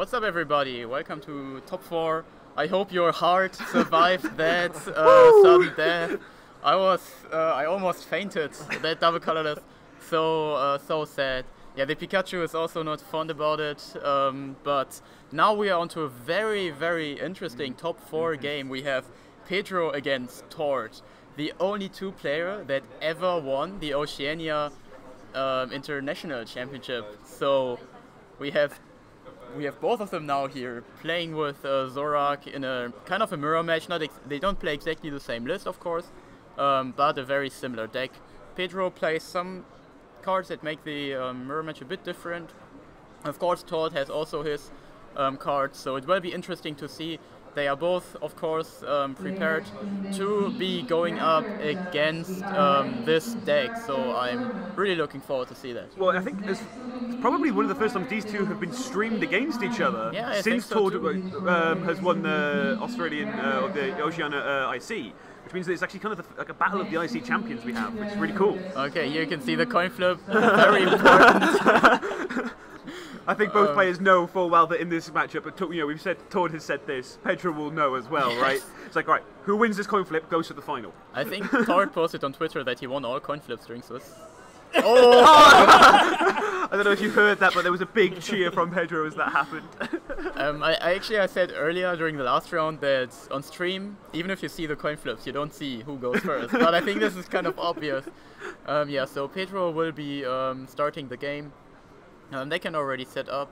What's up, everybody? Welcome to Top 4. I hope your heart survived that uh, sudden death. I was, uh, I almost fainted. That double colorless, so uh, so sad. Yeah, the Pikachu is also not fond about it. Um, but now we are onto a very, very interesting top 4 game. We have Pedro against Tord, the only two player that ever won the Oceania um, International Championship. So we have we have both of them now here playing with uh, Zoroark in a kind of a mirror match. Not they don't play exactly the same list, of course, um, but a very similar deck. Pedro plays some cards that make the um, mirror match a bit different. Of course, Tord has also his um, cards, so it will be interesting to see they are both, of course, um, prepared to be going up against um, this deck. So I'm really looking forward to see that. Well, I think it's probably one of the first times these two have been streamed against each other Yeah, I since so Tord um, has won the Australian uh, or the Oceania uh, IC. Which means that it's actually kind of the, like a battle of the IC champions we have, which is really cool. Okay, here you can see the coin flip. Very important. I think both Um, players know full well that in this matchup, but you know, we've said Tord has said this. Pedro will know as well, Yes. right? It's like, right, who wins this coin flip goes to the final. I think Tord posted on Twitter that he won all coin flips during Swiss. Oh! I don't know if you heard that, but there was a big cheer from Pedro as that happened. Um, I, I actually I said earlier during the last round that on stream, even if you see the coin flips, you don't see who goes first. but I think this is kind of obvious. Um, yeah, so Pedro will be um, starting the game. Um, they can already set up,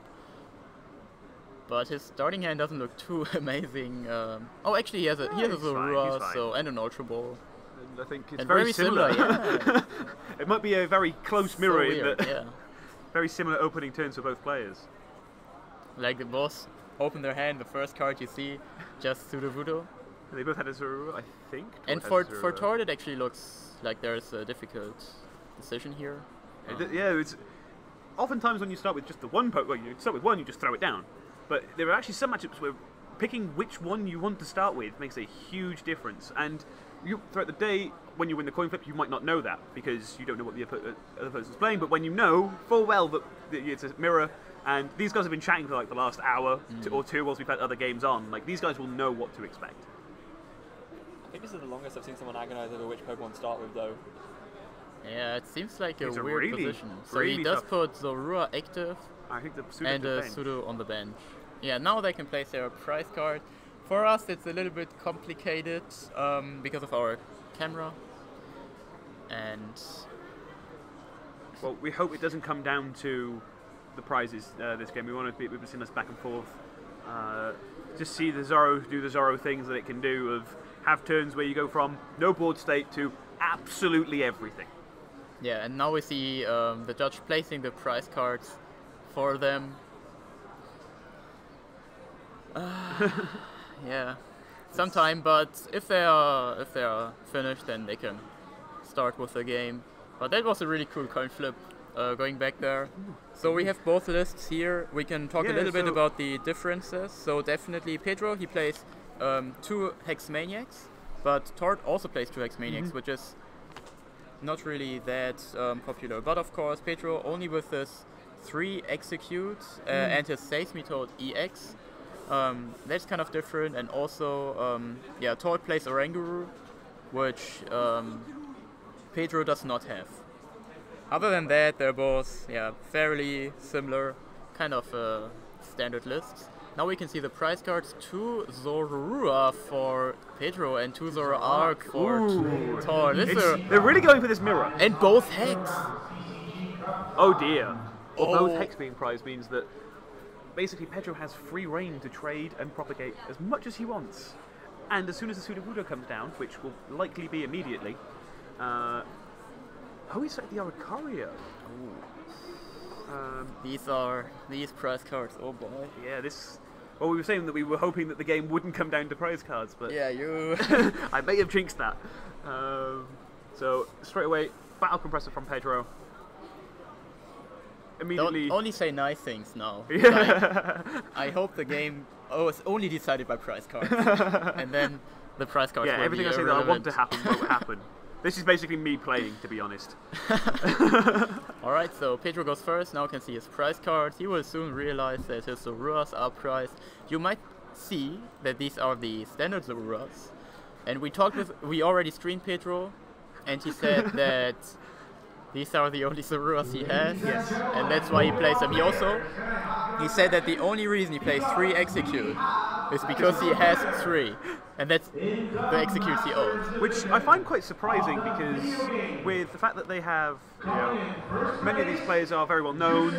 but his starting hand doesn't look too amazing. Um, oh, actually, he has a he has a he's fine, Zorua, so and an Ultra Ball. And I think it's And very, very similar. similar, yeah. it might be a very close So mirror in weird, that yeah. very similar opening turns for both players. Like the boss open their hand, the first card you see, just Sudowoodo. They both had a Zorua, I think. And for had for Zorua. Tord, it actually looks like there's a difficult decision here. Um, Yeah, it's oftentimes when you start with just the one poke, well, you start with one, you just throw it down. But there are actually some matchups where picking which one you want to start with makes a huge difference. And you, throughout the day, when you win the coin flip, you might not know that because you don't know what the uh, other person's playing. But when you know full well that that it's a mirror, and these guys have been chatting for like the last hour to, or two whilst we've had other games on, like these guys will know what to expect. I think this is the longest I've seen someone agonize over which Pokemon to start with, though. Yeah, it seems like a It's a weird really, position. So really he does tough- put Zorua active I think the pseudo and a bench. Pseudo on the bench. Yeah, now they can place their prize card. For us, it's a little bit complicated um, because of our camera. And Well, we hope it doesn't come down to the prizes uh, this game. We want to be able to see us back and forth. Uh, just see the Zorro do the Zorro things that it can do of have turns where you go from no board state to absolutely everything. Yeah, and now we see um, the judge placing the prize cards for them. Ah, yeah, sometime. But if they are if they are finished, then they can start with the game. But that was a really cool coin flip. Uh, going back there. So we have both lists here. We can talk a Yeah, little bit about the differences. So definitely Pedro, he plays um, two Hex Maniacs, but Tord also plays two Hex Maniacs, which is not really that um, popular. But of course, Pedro only with his three Exeggcute uh, and his Seismitoad EX. Um, that's kind of different. And also, um, yeah, Tord plays Oranguru, which um, Pedro does not have. Other than that, they're both yeah fairly similar, kind of uh, standard lists. Now we can see the prize cards: two Zorua for Pedro and two Zorua for. Tord. They're really going for this mirror. and both Hex. Oh dear. Well, Oh. both hex being prized means that basically Pedro has free reign to trade and propagate as much as he wants. And as soon as the Sudowoodo comes down, which will likely be immediately, uh, oh, he's like the Oricorio. Um, These are these prize cards. Oh boy. yeah, this. Well, we were saying that we were hoping that the game wouldn't come down to prize cards, but Yeah, you. I may have jinxed that. Um, so straight away, battle compressor from Pedro. Immediately. Don't only say nice things now. Yeah. Like, I hope the game was only decided by prize cards, and then the prize cards. yeah, everything I say that I want to happen won't happen. This is basically me playing, to be honest. Alright, so Pedro goes first, now can see his prize cards. He will soon realize that his Zoruas are priced. You might see that these are the standard Zoruas. And we talked with, we already streamed Pedro, and he said that these are the only Zoruas he has. Yes. And that's why he plays them. He also, he said that the only reason he plays 3 Exeggcute is because he has 3. And that's the Exeggcutes he owns. Which I find quite surprising because with the fact that they have, you know, many of these players are very well known,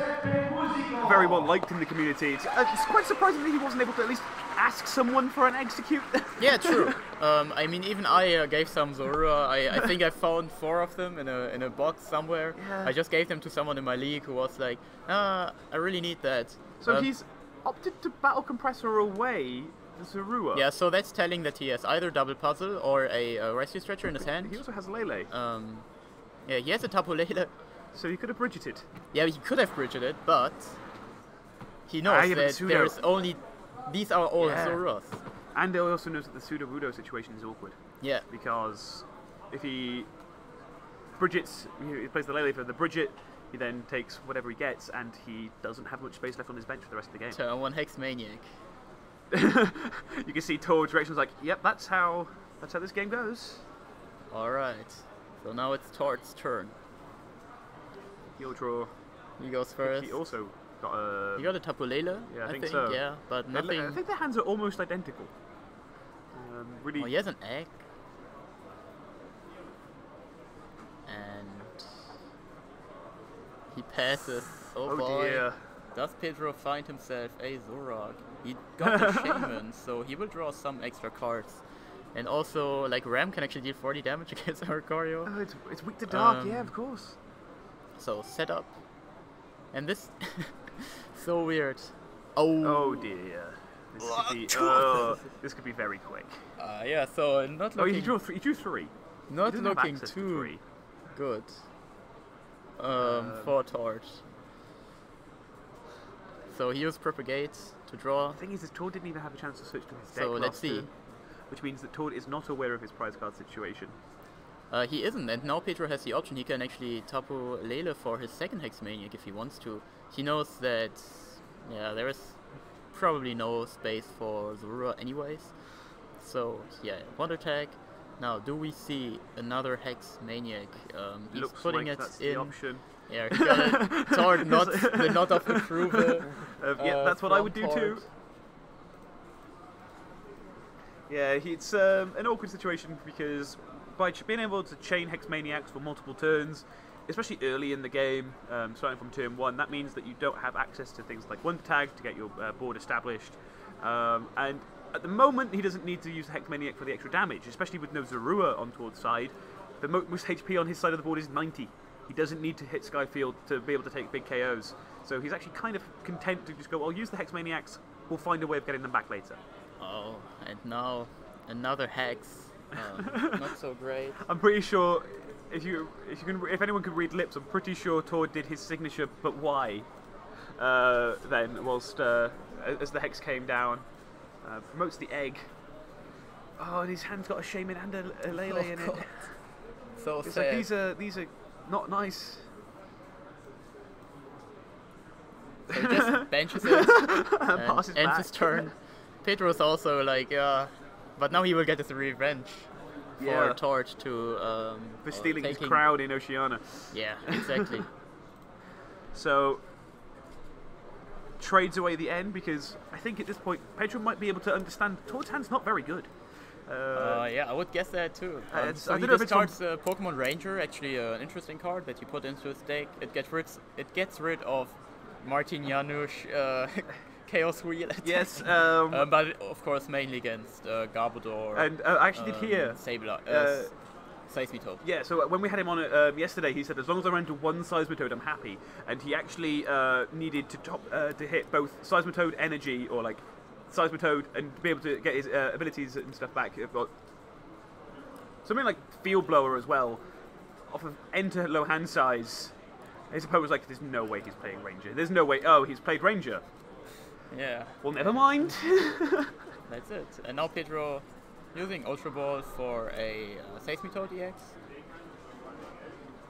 very well liked in the community. It's, uh, it's quite surprising that he wasn't able to at least ask someone for an Exeggcute. Yeah, true. um, I mean, even I uh, gave some Zorua. I, I think I found four of them in a in a box somewhere. Yeah. I just gave them to someone in my league who was like, ah, I really need that. so Um, he's opted to battle compressor away the Zorua. Yeah, so that's telling that he has either double puzzle or a, uh rescue stretcher in his hand. He also has Lele, Um, yeah, he has a Tapu Lele. so he could have bridged it. Yeah, he could have bridged it, but he Ah, knows yeah, that there is only these are all Yeah. Zoruas. And he also knows that the Sudowoodo situation is awkward. Yeah, because if he Brigette's he plays the Lele for the Brigette, he then takes whatever he gets, and he doesn't have much space left on his bench for the rest of the game. turn one Hex Maniac. you can see Tord's reactions like, "Yep, that's how that's how this game goes." All right, so now it's Tord's turn. He'll draw. He goes first. He also got a. You got a Tapu Lele, Yeah, I I think think, so. yeah, but nothing. I think their hands are almost identical. Um, really. Oh, he has an egg. And he passes. Oh, Oh boy. dear. Does Pedro find himself a Zorak? He got the Shaymin, so he will draw some extra cards. And also, like, Ram can actually deal 40 damage against Oricorio. Oh, it's, it's weak to dark. yeah, Um, of course. So, set up. And this. so weird. Oh. Oh dear. This could be. Oh, this could be very quick. Uh, yeah, so not looking... Oh, he drew three. He drew three. Not looking to too three. good um, Um, for Tord. So he used Propagate to draw. The thing is, is Tord didn't even have a chance to switch to his deck So let's see. turn, which means that Tord is not aware of his prize card situation. Uh, he isn't, and now Pedro has the option. He can actually Tapu Lele for his second Hexmaniac if he wants to. He knows that, yeah, there is probably no space for Zorua anyways. So, yeah, one attack. Now, do we see another Hex Maniac? Um, he's Looks putting like it that's in. option. Yeah, he's got not the not of approval. Uh, yeah, uh, that's what I would do too. Yeah, it's um, an awkward situation because by being able to chain Hex Maniacs for multiple turns, especially early in the game, um, starting from turn one, that means that you don't have access to things like Wonder Tag to get your uh, board established. Um, and at the moment, he doesn't need to use the Hexmaniac for the extra damage, especially with no Zorua on Tord's side. The most HP on his side of the board is 90. He doesn't need to hit Skyfield to be able to take big KOs. So he's actually kind of content to just go, I'll use the Hexmaniacs, we'll find a way of getting them back later. Oh, and now another Hex. Um, not so great. I'm pretty sure if you if you can if anyone could read lips, I'm pretty sure Tord did his signature, but why? Uh, then whilst uh, as the hex came down, uh, promotes the egg. Oh, and his hand's got a Shaymin and a, a lele Oh, in it. So It's sad. like these are these are not nice. So he just benches it and Passes ends his turn. Pedro's also like, uh, but now he will get his revenge for Yeah. Tord to um, For stealing his taking- crowd in Oceania. Yeah, exactly. So trades away the end because I think at this point Pedro might be able to understand Tord's hand's not very good. Uh, uh, yeah, I would guess that too. Uh, Um, so I he don't know if it's from- discards uh, Pokemon Ranger, actually uh, an interesting card that you put into his deck. It gets rid, it gets rid of Martin Janusz uh, Chaos Wheel. yes, um, Um, but of course mainly against uh, Garbodor. and uh, I actually did hear Sableye, uh, uh, Seismitoad. Yeah, so when we had him on it um, yesterday, he said as long as I ran to one Seismitoad, I'm happy. And he actually uh, needed to top uh, to hit both Seismitoad energy or like Seismitoad and be able to get his uh, abilities and stuff back. Got something like Field Blower as well, off of enter low hand size. His opponent was like, "There's no way he's playing Ranger. There's no way. Oh, he's played Ranger. Yeah, Well, never mind." that's it. And now Pedro using Ultra Ball for a uh, Seismitoad EX.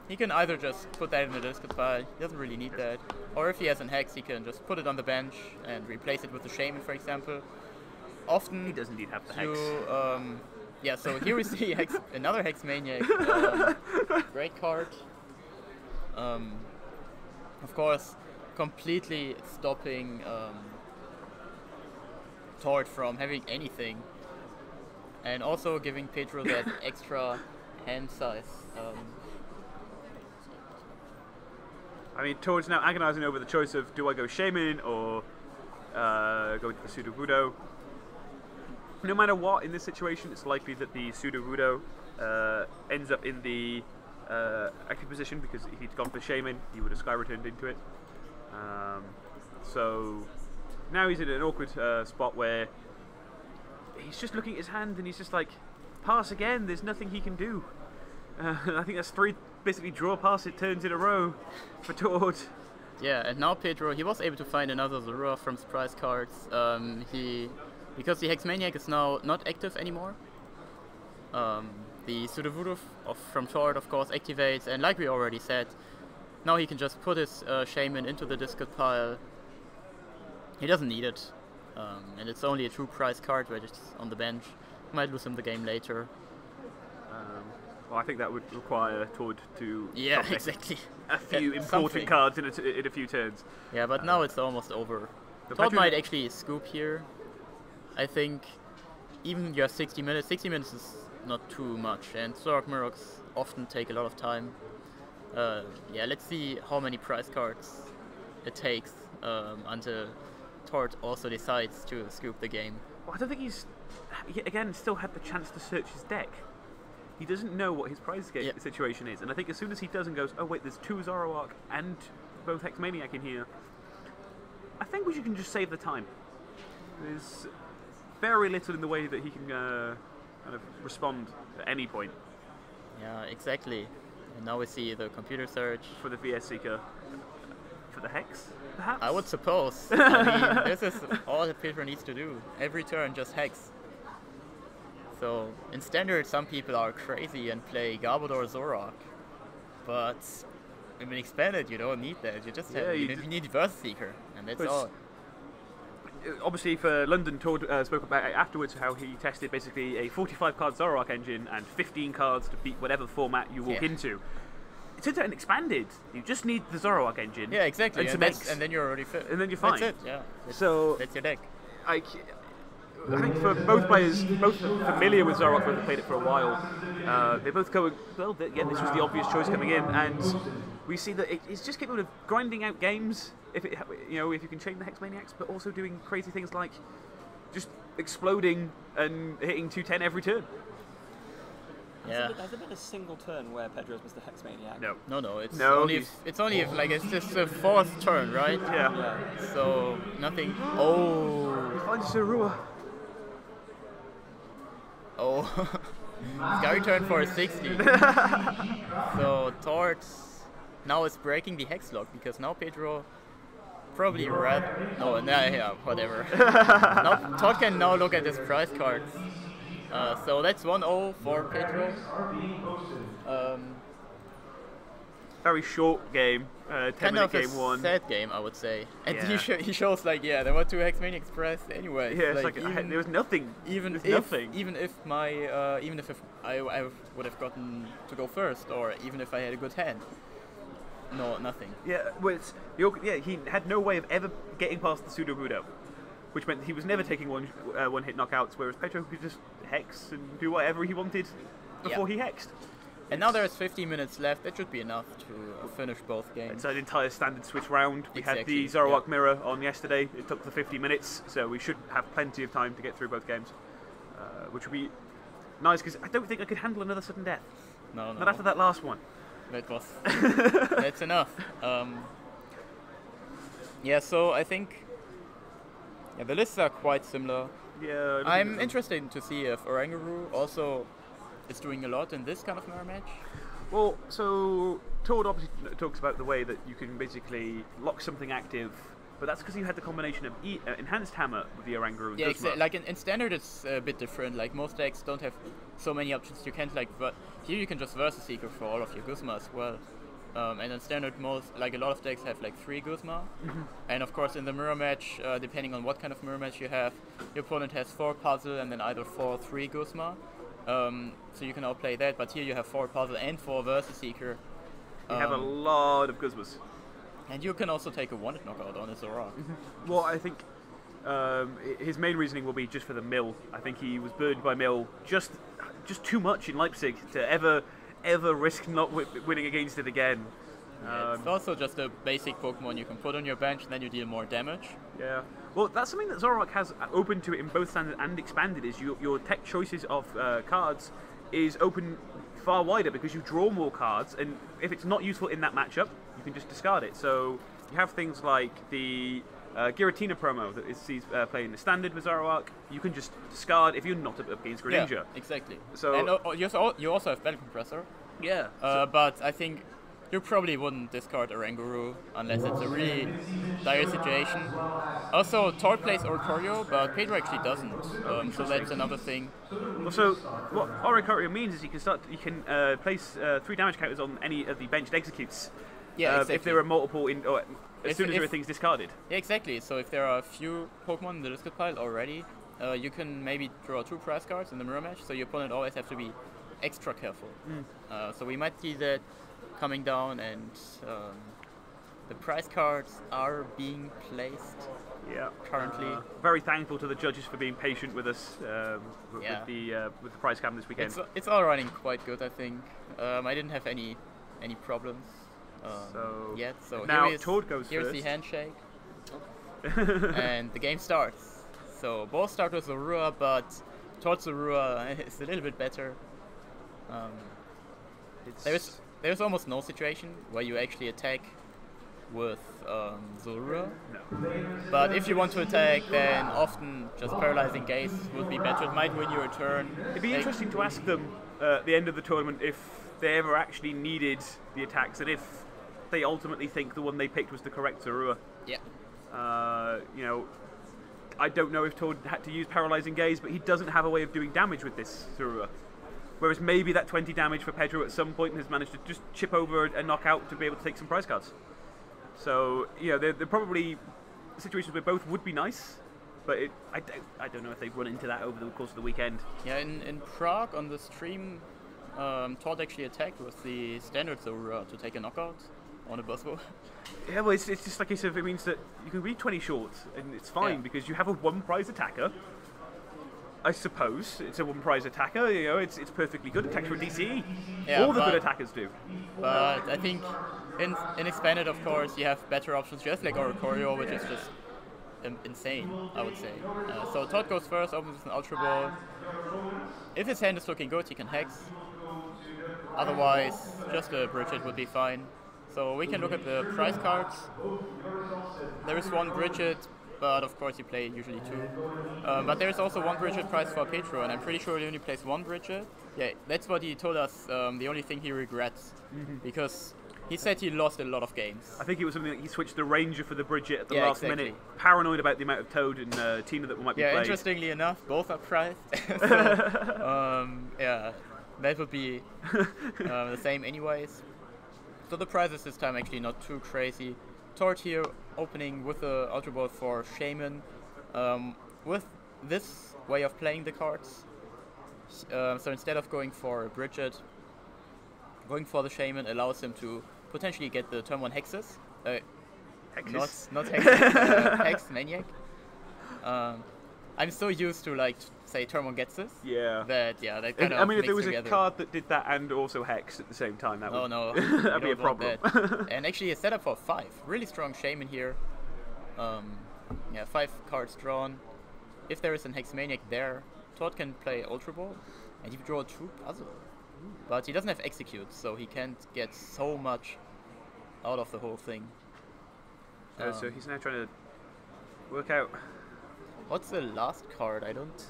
he can either just put that in the discard pile, he doesn't really need that, or if he has an hex, he can just put it on the bench and replace it with the Shaymin, for example. Often He doesn't need have the you, hex. um, yeah, so here we see hex, another hex maniac. Um, great card. Um, of course, completely stopping um, Tord from having anything, and also giving Pedro that extra hand size. Um, I mean, Tord's now agonizing over the choice of do I go Shaymin or uh, go with the Sudowoodo. No matter what in this situation, it's likely that the Sudowoodo uh, ends up in the uh, active position because if he'd gone for Shaymin, he would have Sky returned into it. Um, so now he's in an awkward uh, spot where he's just looking at his hand and he's just like, pass again, there's nothing he can do. Uh, I think that's three basically draw pass it turns in a row for Tord. Yeah, and now Pedro, he was able to find another Zorua from surprise cards. Um, he, because the Hexmaniac is now not active anymore. Um, the of from Tord, of course, activates, and like we already said, now he can just put his uh, Shaymin into the discard pile. He doesn't need it, um, and it's only a true price card, which is on the bench. Might lose him the game later. Um, well, I think that would require Tord to Yeah, exactly. a few Yeah, important something. cards in a, t- in a few turns. Yeah, but now it's almost over. Tord might actually scoop here. I think even your 60 minutes, 60 minutes is not too much, and Zoroark Muroks often take a lot of time. Uh, yeah, let's see how many prize cards it takes um, until Tord also decides to scoop the game. Well, I don't think he's he, again still had the chance to search his deck. He doesn't know what his prize Yeah. situation is, and I think as soon as he does and goes, oh wait, there's two Zoroark and both Hex Maniac in here. I think we can just save the time. There's very little in the way that he can uh, kind of respond at any point Yeah, exactly. And now we see the computer search. for the VS Seeker. For the Hex, perhaps? I would suppose. I mean, this is all that Pedro needs to do. Every turn, just hex. So, in standard, some people are crazy and play Garbodor Zoroark. But in expanded, you don't need that. You just Yeah, you, you you need Verse Seeker, and that's all. Uh, obviously for London, Tord uh, spoke about it afterwards how he tested basically a 45 card Zoroark engine and 15 cards to beat whatever format you walk Yeah. into. It turns out in expanded, you just need the Zoroark engine. Yeah, exactly. And And, some that's- and then you're already fit. And then you're That's fine. it, yeah. That's, So that's your deck. I, I think for both players, both familiar with Zoroark, both have played it for a while, uh, they both go, well, th- yeah, this was the obvious choice coming in, and we see that it, it's just capable of grinding out games if it, you know, if you can chain the Hex Maniacs, but also doing crazy things like just exploding and hitting 210 every turn. Has, Yeah. there been, has there been a single turn where Pedro's Mr. Hexmaniac? No. No, no, it's No, only if, it's only if like it's just the fourth turn, right? Yeah. Yeah. So nothing. Oh, He finds Zorua. oh. Scary turn for a 60. so Tord now is breaking the hex lock because now Pedro probably rather no, nah, yeah, whatever. now Tord can now look at his prize cards. Uh, so that's 1-0 for Pedro. Um, Very short game, uh, 10 kind minute of game one. sad game, I would say. And Yeah. he, sh- he shows like, yeah, there were two Hexmaniacs pressed anyway. Yeah, it's like, had- even, there was nothing. even There's if nothing. even if my uh, even if, if I, I would have gotten to go first, or even if I had a good hand. No, nothing. Yeah, well, yeah, he had no way of ever getting past the Sudowoodo, which meant he was never taking one uh, one hit knockouts, whereas Pedro could just hex and do whatever he wanted before Yeah. he hexed. And now there's 50 minutes left. That should be enough to uh, finish both games. It's an entire standard switch round. We had the Exactly, Zoroark yeah. mirror on yesterday. It took the 50 minutes, so we should have plenty of time to get through both games, uh, which would be nice because I don't think I could handle another sudden death. No, no. Not after that last one. That was that's enough. Um, yeah, so I think yeah, the lists are quite similar. Yeah. I don't think I'm interested to see if Oranguru also is doing a lot in this kind of mirror match. Well, so Tord obviously talks about the way that you can basically lock something active, but that's because you had the combination of e- uh, enhanced hammer with the Oranguru and Yeah, Guzma. exa- like in, in standard it's a bit different. Like most decks don't have so many options. You can't like ver- here you can just versus seeker for all of your Guzma as well. Um, and in standard, most like a lot of decks have like three Guzma, Mm-hmm. and of course in the mirror match, uh, depending on what kind of mirror match you have, your opponent has four puzzle and then either four or three Guzma. Um, so you can outplay that, but here you have four puzzle and four versus seeker. You have a Um, lot of Guzmas. and you can also take a one knockout on a Zorua. Well, I think um, his main reasoning will be just for the mill. I think he was burned by mill just just too much in Leipzig to ever ever risk not wi- winning against it again. Yeah, it's Um, also just a basic Pokemon you can put on your bench, and then you deal more damage. yeah. Well, that's something that Zoroark has open to it in both standard and expanded. Is your your tech choices of uh, cards is open far wider because you draw more cards, and if it's not useful in that matchup, you can just discard it. So you have things like the uh, Giratina promo that is sees uh, playing the standard with Zoroark. You can just discard if you're not up against Greninja. Yeah, exactly. So- and uh, you also you also have Battle Compressor, Yeah. uh, but I think you probably wouldn't discard Oranguru unless it's a really dire situation. Also, Tord plays Oricorio, but Pedro actually doesn't, um, so that's another thing. So what Oricorio means is you can start you can uh, place uh, three damage counters on any of the benched Exeggcutes. Yeah, uh, if there are multiple in, or as If- soon as if- everything's discarded. Yeah, exactly. So if there are a few Pokemon in the discard pile already, uh, you can maybe draw two prize cards in the mirror match, so your opponent always have to be extra careful. Uh, so we might see that coming down, and um, the prize cards are being placed. Yeah. Currently. Uh, very thankful to the judges for being patient with us um, with, Yeah. with the uh, with the prize cam this weekend. It's it's all running quite good, I think. Um, I didn't have any any problems um, So, yet. So now here is, Tord goes here's the handshake, and the game starts. So both start with Zorua, but Tord Zorua is a little bit better. Um, there's there's almost no situation where you actually attack with um, Zorua. no. But if you want to attack, then often just paralyzing gaze would be better. It might win you a turn. It'd be interesting to ask them uh, at the end of the tournament if they ever actually needed the attacks and if they ultimately think the one they picked was the correct Zorua. Yeah. Uh, you know, I don't know if Tord had to use Paralyzing Gaze, but he doesn't have a way of doing damage with this Zorua. Whereas maybe that 20 damage for Pedro at some point has managed to just chip over a knockout to be able to take some prize cards. So, you know, they're, they're probably situations where both would be nice, but it, I, don't, I don't know if they've run into that over the course of the weekend. Yeah, in, in Prague on the stream, um, Tord actually attacked with the standard Zorua to take a knockout on a Buzzwole. Yeah, well, it's, it's just like I said, it means that you can be 20 short, and it's fine Yeah. because you have a one prize attacker. I suppose it's a one prize attacker. You know, it's it's perfectly good. Attacks for DCE. Yeah, All the good attackers do. but I think in, in expanded, of course, you have better options, just like Oricorio, which is just insane, I would say. Uh, so Tord goes first, opens with an Ultra Ball. If his hand is looking good, he can Hex. Otherwise, just a Brigette would be fine. So we can look at the price cards. There is one Brigette, but of course you play usually two. Um, but there is also one Brigette prize for Pedro, and I'm pretty sure he only plays one Brigette. Yeah, that's what he told us. Um, the only thing he regrets, because he said he lost a lot of games. I think it was something that he switched the Ranger for the Brigette at the Yeah, last exactly. minute. Paranoid about the amount of Toad and uh, Tina that might be Yeah, played. interestingly enough, both are prized. so, um, yeah, that would be uh, the same anyways. So the prizes this time actually not too crazy. Tord here opening with the Ultra Ball for Shaymin. Um, with this way of playing the cards, uh, so instead of going for Brigette, going for the Shaymin allows him to potentially get the turn 1 Hexes. Uh, Hexes. not not Hex, uh, Hex Maniac. Um, I'm so used to like say 1 gets this Yeah. that yeah that kind of I mean, if there was a card that did that and also Hex at the same time, that Oh would no, that'd be a problem. that. and actually, a setup for five. Really strong Shaymin here. Um, yeah, five cards drawn. If there is an Hexmaniac there, Tord can play Ultra Ball, and he draw two puzzle. But he doesn't have Exeggcute, so he can't get so much out of the whole thing. Uh, so Um, he's now trying to work out. What's the last card? I don't.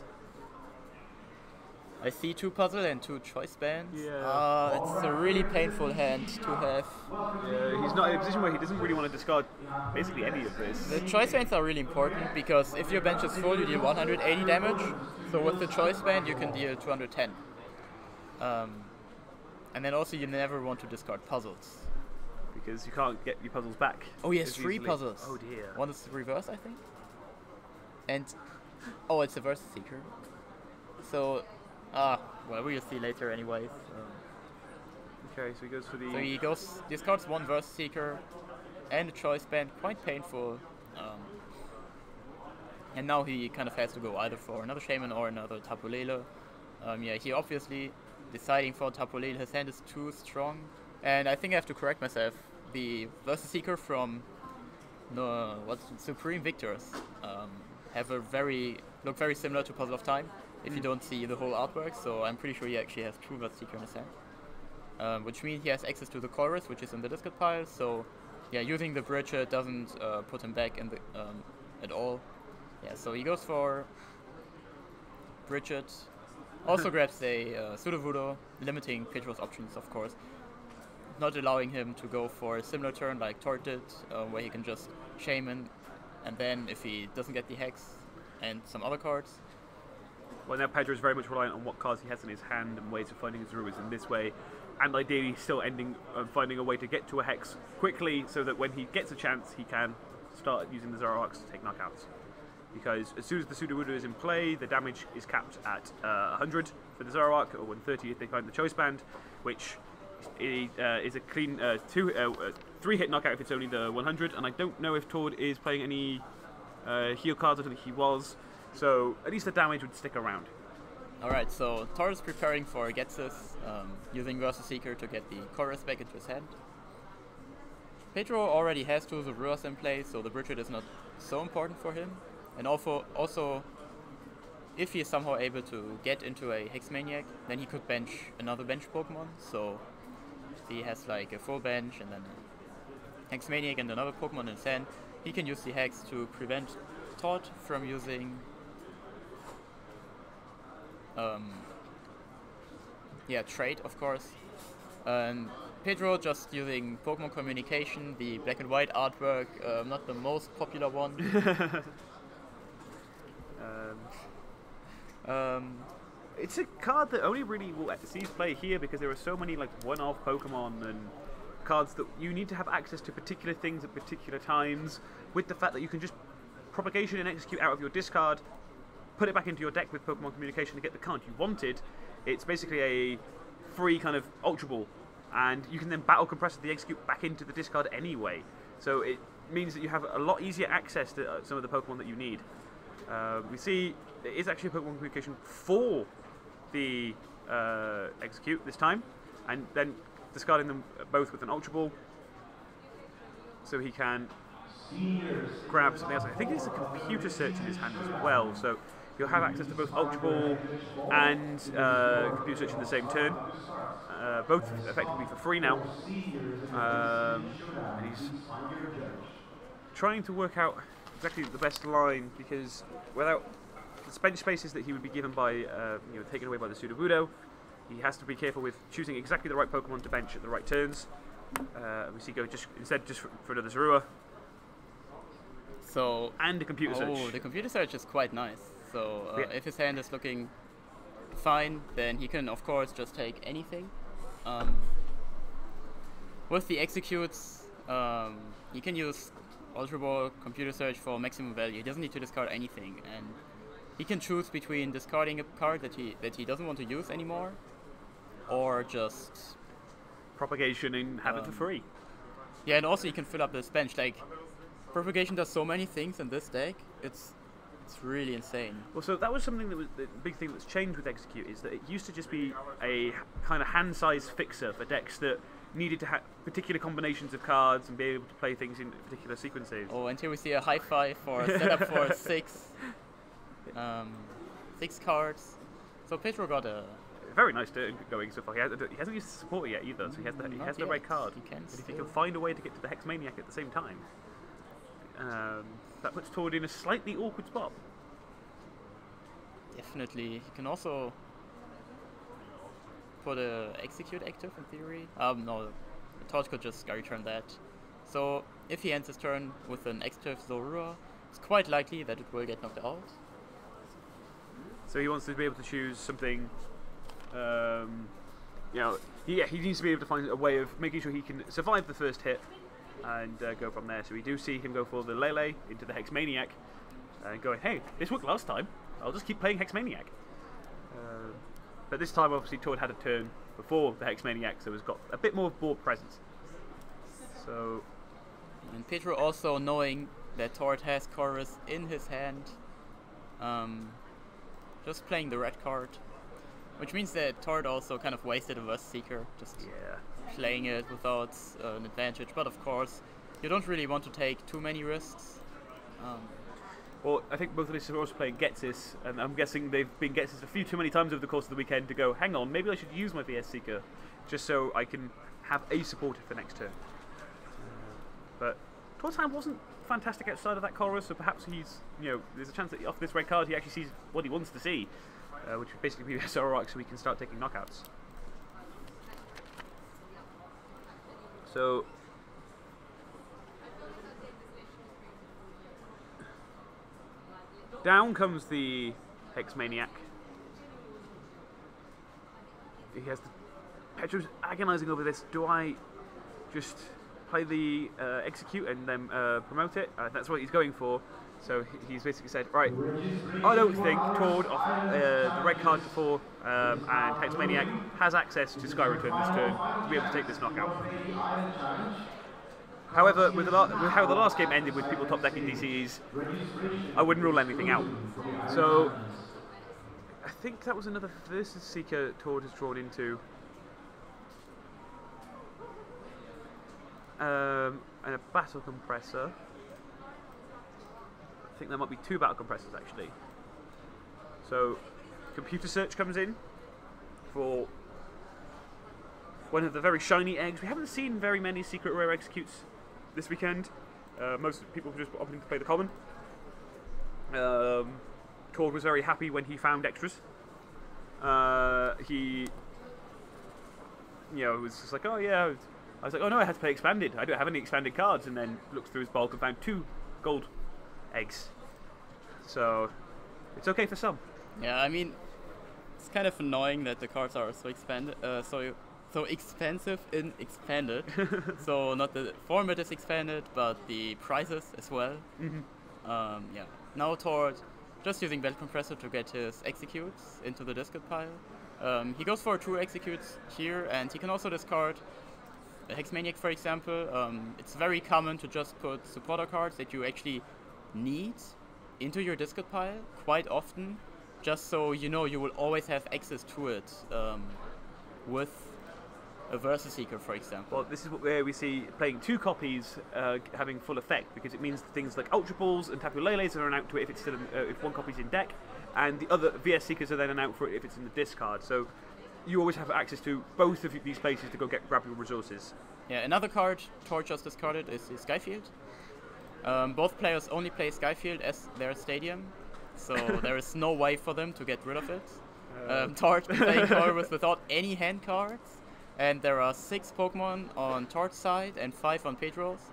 I see two puzzle and two choice bands. Yeah. Ah, that's a really painful hand to have. Uh, he's not in a position where he doesn't really want to discard basically any of this. The choice bands are really important because if your bench is full, you deal 180 damage. So with the choice band, you can deal 210. Um, and then also, you never want to discard puzzles because you can't get your puzzles back. Oh, yes, three easily. puzzles. Oh dear. One is reverse, I think. And oh, it's a versus seeker. So, ah, well, we'll see later, anyways. Um, Okay, so he goes for the. so he goes discards one versus seeker and a choice band, quite painful. Um, and now he kind of has to go either for another Shaymin or another tapulele. Um, yeah, he obviously deciding for tapulele. His hand is too strong, and I think I have to correct myself. The versus seeker from no, what's Supreme Victors um, have a very look very similar to Puzzle of Time. If you Mm. don't see the whole artwork, so I'm pretty sure he actually has two versus seeker in his hand, um, which means he has access to the Colress, which is in the discard pile. So, yeah, using the Brigette doesn't uh, put him back in the um, at all. Yeah, so he goes for Brigette. Also grabs a uh, Sudowoodo, limiting Pedro's options, of course. Not allowing him to go for a similar turn like Tord did, uh, where he can just Shaymin, and then if he doesn't get the Hex and some other cards, Well, now Pedro is very much reliant on what cards he has in his hand and ways of finding his ruins in this way, and ideally still ending uh, finding a way to get to a hex quickly, so that when he gets a chance, he can start using the Zoroarks to take knockouts. Because as soon as the Sudowoodo is in play, the damage is capped at uh, 100 for the Zoroark, or 130 if they find the choice band, which uh, is a clean uh, two, uh, three hit knockout if it's only the 100. And I don't know if Tord is playing any heal cards. I don't think he was. So at least the damage would stick around. Alright, so Tord is preparing for Ghetsis, um, using Versus Seeker to get the Colress back into his hand. Pedro already has two Zoruas in play, so the Brigette is not so important for him. And also, also, if he is somehow able to get into a Hex Maniac, then he could bench another bench Pokemon. So he has like a full bench and then Hex Maniac and another Pokemon in his hand, he can use the Hex to prevent Tord from using um, yeah, trade, of course. And Pedro just using Pokemon Communication, the black and white artwork, uh, not the most popular one. Um, um, it's a card that only really will see play here because there are so many like one-off Pokemon and cards that you need to have access to particular things at particular times. With the fact that you can just propagation and Exeggcute out of your discard, put it back into your deck with Pokemon Communication to get the card you wanted. It's basically a free kind of Ultra Ball, and you can then battle compress the Exeggcute back into the discard anyway. So it means that you have a lot easier access to uh, some of the Pokemon that you need. Uh, we see there is actually a Pokemon communication for the uh, Exeggcute this time, and then discarding them both with an Ultra Ball, so he can grab something else. I think there's a computer search in his hand as well, so he'll have access to both Ultra Ball and uh, computer search in the same turn. Uh, both effectively for free now. Um, and he's trying to work out exactly the best line because without the bench spaces that he would be given by, uh, you know, taken away by the Sudowoodo, he has to be careful with choosing exactly the right Pokemon to bench at the right turns. Uh, we see go just instead just for, for another Zorua so, and a computer oh, search. the computer search is quite nice. So, uh, Yeah. if his hand is looking fine, then he can, of course, just take anything. Um, with the Exeggcutes, um, he can use Ultra Ball, Computer Search for maximum value. He doesn't need to discard anything, and he can choose between discarding a card that he that he doesn't want to use anymore, or just propagation and have it for Um, free. yeah. And also, he can fill up this bench. Like, propagation does so many things in this deck. It's it's really insane. Well, so that was something that was the big thing that's changed with Exeggcute is that it used to just be a kind of hand-sized fixer for decks that needed to have particular combinations of cards and be able to play things in particular sequences. Oh, and here we see a high five for a setup for six, um, six cards. So Pedro got a. Very nice turn going so far. He, has, he hasn't used support yet either, so he has the, he has the right card. He can But if he can find a way to get to the Hex Maniac at the same time, um, that puts Tord in a slightly awkward spot. Definitely. He can also put a Exeggcute active in theory. Um, no, Tord could just return that. So if he ends his turn with an active Zorua, it's quite likely that it will get knocked out. So he wants to be able to choose something um, you know, yeah, he needs to be able to find a way of making sure he can survive the first hit and uh, go from there. So we do see him go for the Lele into the Hexmaniac and going, hey, this worked last time. I'll just keep playing Hexmaniac. Uh, but this time, obviously, Tord had a turn before the Hexmaniac, so he's got a bit more board presence. So, And Pedro also knowing that Tord has Colress in his hand, um, just playing the red card. Which means that Tord also kind of wasted a Verse Seeker, just yeah. Playing it without uh, an advantage. But of course, you don't really want to take too many risks. Um, Well, I think both of these are also playing Ghetsis, and I'm guessing they've been Ghetsis a few too many times over the course of the weekend to go, hang on, maybe I should use my VS Seeker just so I can have a supporter for next turn. But Torsham wasn't fantastic outside of that Colress, so perhaps he's, you know, there's a chance that off this red card he actually sees what he wants to see, uh, which would basically be SR Arc so we can start taking knockouts. So, Down comes the hex maniac. He has the Pedro's agonizing over this. Do I just play the uh, execute and then uh, promote it? Uh, that's what he's going for. So he's basically said, right, I don't think Tord off uh, the red card before um, and Hexmaniac has access to Sky Return this turn to be able to take this knockout. However, with, the la- with how the last game ended with people top decking DCs, I wouldn't rule anything out. So, I think that was another Versus Seeker Tord has drawn into. Um, and a Battle Compressor. I think there might be two Battle Compressors actually. So, Computer Search comes in for one of the very shiny eggs. We haven't seen very many Secret Rare Exeggcutes this weekend. Uh, most people were just opting to play the common. Um, Cord was very happy when he found extras. Uh, he, you know, was just like, oh yeah. I was like, oh no, I had to play expanded. I don't have any expanded cards. And then looked through his bulk and found two gold eggs. So it's okay for some. Yeah, I mean, it's kind of annoying that the cards are so expanded, uh, so so expensive in expanded. so not the format is expanded, but the prices as well. Um, yeah. Now Tord just using Battle Compressor to get his Exeggcutes into the discard pile. Um, he goes for two Exeggcutes here, and he can also discard a Hexmaniac, for example. Um, it's very common to just put supporter cards that you actually need into your discard pile quite often, just so you know you will always have access to it um, with a Versus Seeker, for example. Well, this is where we see playing two copies uh, having full effect because it means things like Ultra Balls and Tapu Leles are an out to it if it's still in, uh, if one copy's in deck, and the other VS Seekers are then an out for it if it's in the discard. So you always have access to both of these places to go get grab your resources. Yeah, another card Tord just discarded is, is Skyfield. Um, both players only play Skyfield as their stadium, so there is no way for them to get rid of it. Um, Tord playing Colress without any hand cards, and there are six Pokemon on Tord's side and five on Pedro's,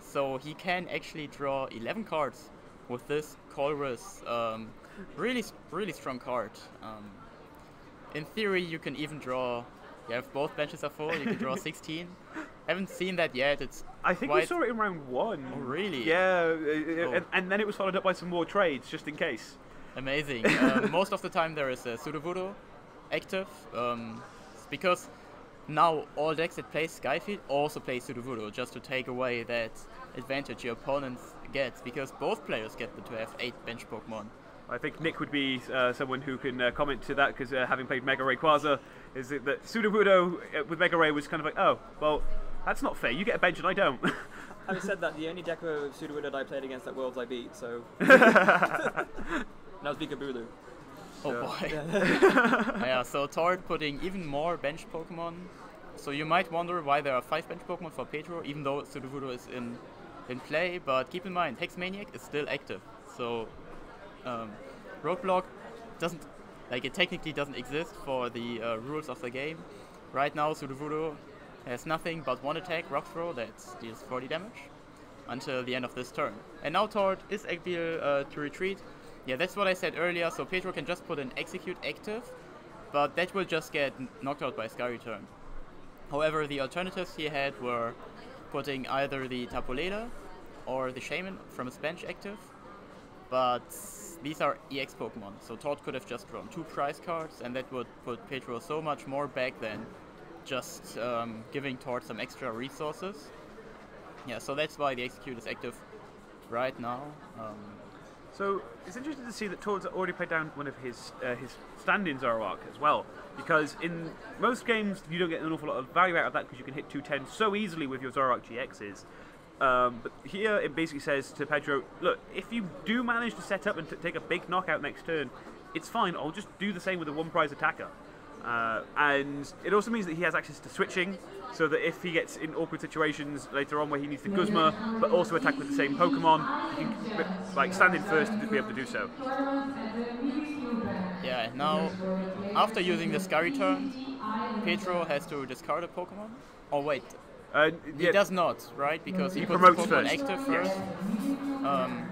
so he can actually draw 11 cards with this Colress. Um, really, really strong card. Um, in theory, you can even draw. Yeah, if both benches are full, you can draw 16. Haven't seen that yet. It's I think we saw it in round one. Oh, really? Yeah, uh, uh, Oh. and, and then it was followed up by some more trades just in case. Amazing. uh, most of the time there is a Sudowoodo active um, because now all decks that play Skyfield also play Sudowoodo just to take away that advantage your opponents gets because both players get the, to have eight bench Pokemon. I think Nick would be uh, someone who can uh, comment to that because uh, having played Mega Rayquaza, is it that Sudowoodo uh, with Mega Ray was kind of like, oh, well, that's not fair. You get a bench and I don't. Having said that, the only deck of Sudowoodo that I played against at Worlds I beat, so. that was Vikabulu. Oh So- boy. yeah, so Tord putting even more bench Pokemon. So you might wonder why there are five bench Pokemon for Pedro, even though Sudowoodo is in in play. But keep in mind, Hexmaniac is still active. So um, Roadblock doesn't like it technically doesn't exist for the uh, rules of the game. Right now, Sudowoodo has nothing but one attack, Rock Throw, that deals 40 damage until the end of this turn. And now Tord is able uh, to retreat. Yeah, that's what I said earlier. So Pedro can just put an Exeggcute active but that will just get knocked out by Sky Return. However, the alternatives he had were putting either the Tapu Lele or the Shaymin from his bench active, but these are EX Pokemon, so Tord could have just drawn two prize cards, and that would put Pedro so much more back than just um, giving Tord some extra resources. Yeah, so that's why the Exeggcute is active right now. Um, So it's interesting to see that Tord's already played down one of his uh, his stand-in Zoroark as well, because in most games you don't get an awful lot of value out of that because you can hit 210 so easily with your Zoroark GXs. Um, but here it basically says to Pedro, look, if you do manage to set up and take a big knockout next turn, it's fine. I'll just do the same with a one prize attacker. Uh, and it also means that he has access to switching, so that if he gets in awkward situations later on where he needs to Guzma, but also attack with the same Pokemon, he can like stand in first to be able to do so. yeah, now after using the Sky Return, Pedro has to discard a Pokemon. Oh wait, Uh, he does not, right? Because he, He puts the promotes Pokemon first. active Yes. first. Um,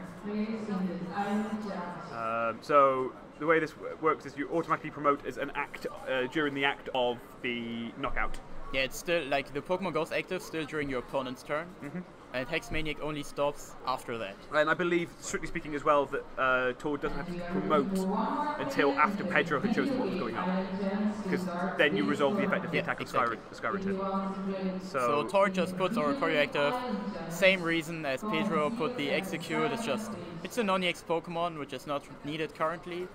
Um, so the way this works is you automatically promote as an act uh, during the act of the knockout. Yeah, it's still like the Pokemon goes active still during your opponent's turn, Mm-hmm. and Hexmaniac only stops after that. And I believe, strictly speaking, as well, that uh, Tord doesn't have to promote until after Pedro had chosen what was going on, because then you resolve the effect of the Yeah, attack of exactly. Sky Return. So So, Tord just puts Oricorio active. Same reason as Pedro put the Exeggcute. It's just it's a non-EX Pokemon which is not needed currently,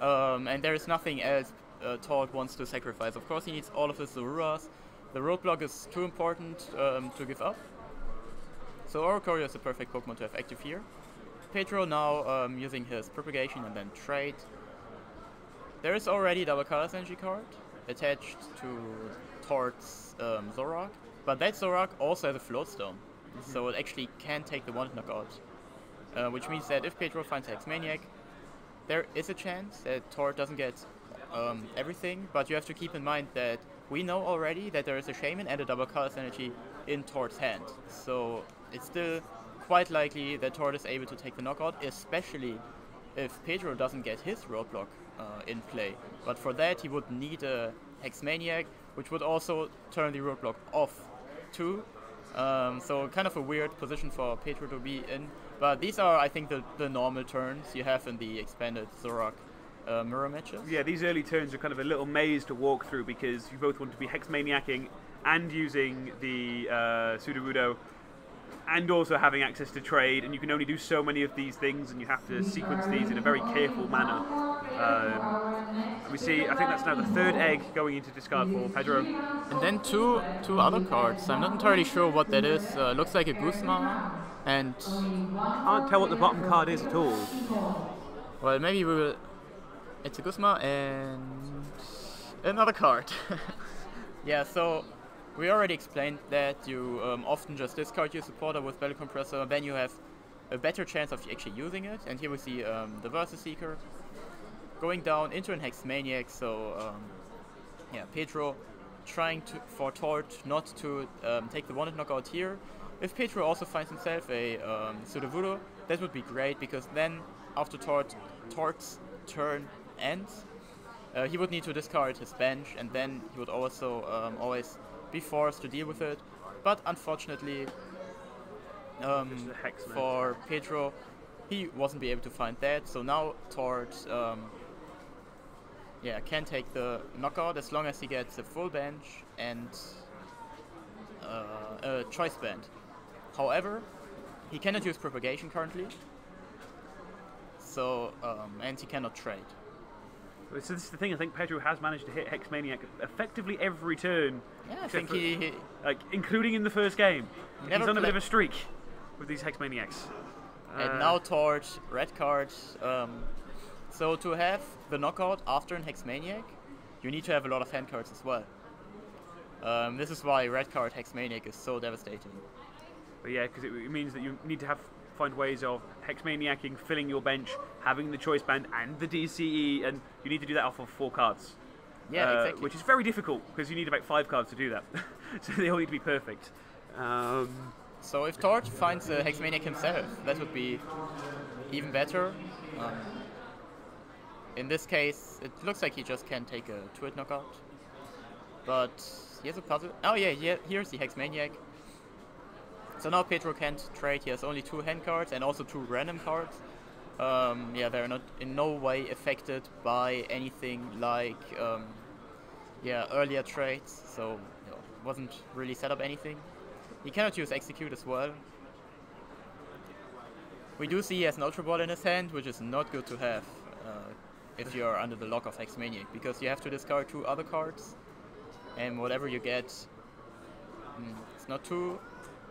um, and there is nothing else uh, Tord wants to sacrifice. Of course, he needs all of his Zoruas. The roadblock is too important um, to give up. So Oricorio is the perfect Pokemon to have active here. Pedro now um, using his propagation and then trade. There is already double colorless energy card attached to Tord's um, Zoroark, but that Zoroark also has a float stone, so it actually can take the one knockout. Uh, which means that if Pedro finds Hexmaniac, there is a chance that Tord doesn't get um, everything, but you have to keep in mind that we know already that there is a Shaymin and a double colorless energy in Tord's hand, so it's still quite likely that Tord is able to take the knockout, especially if Pedro doesn't get his roadblock uh, in play. But for that, he would need a Hexmaniac, which would also turn the roadblock off too. Um, so kind of a weird position for Pedro to be in. But these are, I think, the, the normal turns you have in the expanded Zoroark uh, mirror matches. yeah, these early turns are kind of a little maze to walk through because you both want to be Hexmaniacing and using the uh, Sudowoodo and also having access to trade, and you can only do so many of these things, and you have to sequence these in a very careful manner. Um, we see, I think that's now the third egg going into discard for Pedro. And then two two other cards. I'm not entirely sure what that is. Uh, looks like a Guzma, and I Can't tell what the bottom card is at all. well, maybe we will. It's a Guzma and another card. yeah, so we already explained that you um, often just discard your supporter with Battle Compressor, then you have a better chance of actually using it. And here we see um, the Versus Seeker going down into an Hex Maniac, So um, yeah, Pedro trying to for Tord not to um, take the wanted knockout here. If Pedro also finds himself a um, Sudowoodo, that would be great because then after Tord, Tord's turn ends, uh, he would need to discard his bench and then he would also um, always be forced to deal with it. But unfortunately, um, for Pedro, he wasn't be able to find that. So now Tord, um, yeah, can take the knockout as long as he gets a full bench and uh, a choice band. However, he cannot use propagation currently. So um, and he cannot trade. So this is the thing. I think Pedro has managed to hit Hex Maniac effectively every turn, Yeah, I think for- he, he like including in the first game. He's on a bit of a streak with these Hex Maniacs. and Uh, now Tord, red card. Um, so to have the knockout after an Hex Maniac, you need to have a lot of hand cards as well. Um, this is why red card Hex Maniac is so devastating. But yeah, because it, it means that you need to have find ways of hexmaniacing, filling your bench, having the choice band and the DCE, and you need to do that off of four cards. Yeah, uh, exactly. Which is very difficult because you need about five cards to do that. so they all need to be perfect. Um, So if Tord finds a Hexmaniac himself, that would be even better. Um, in this case, it looks like he just can take a two-hit knockout. But he has a puzzle. Oh yeah, yeah here's the Hex Maniac. So now Pedro can't trade. He has only two hand cards and also two random cards. Um, yeah, they're not in no way affected by anything like um, yeah earlier trades. So you know, wasn't really set up anything. He cannot use Exeggcute as well. We do see he has an Ultra Ball in his hand, which is not good to have uh, if you're under the lock of Hex Maniac, because you have to discard two other cards, and whatever you get, mm, it's not too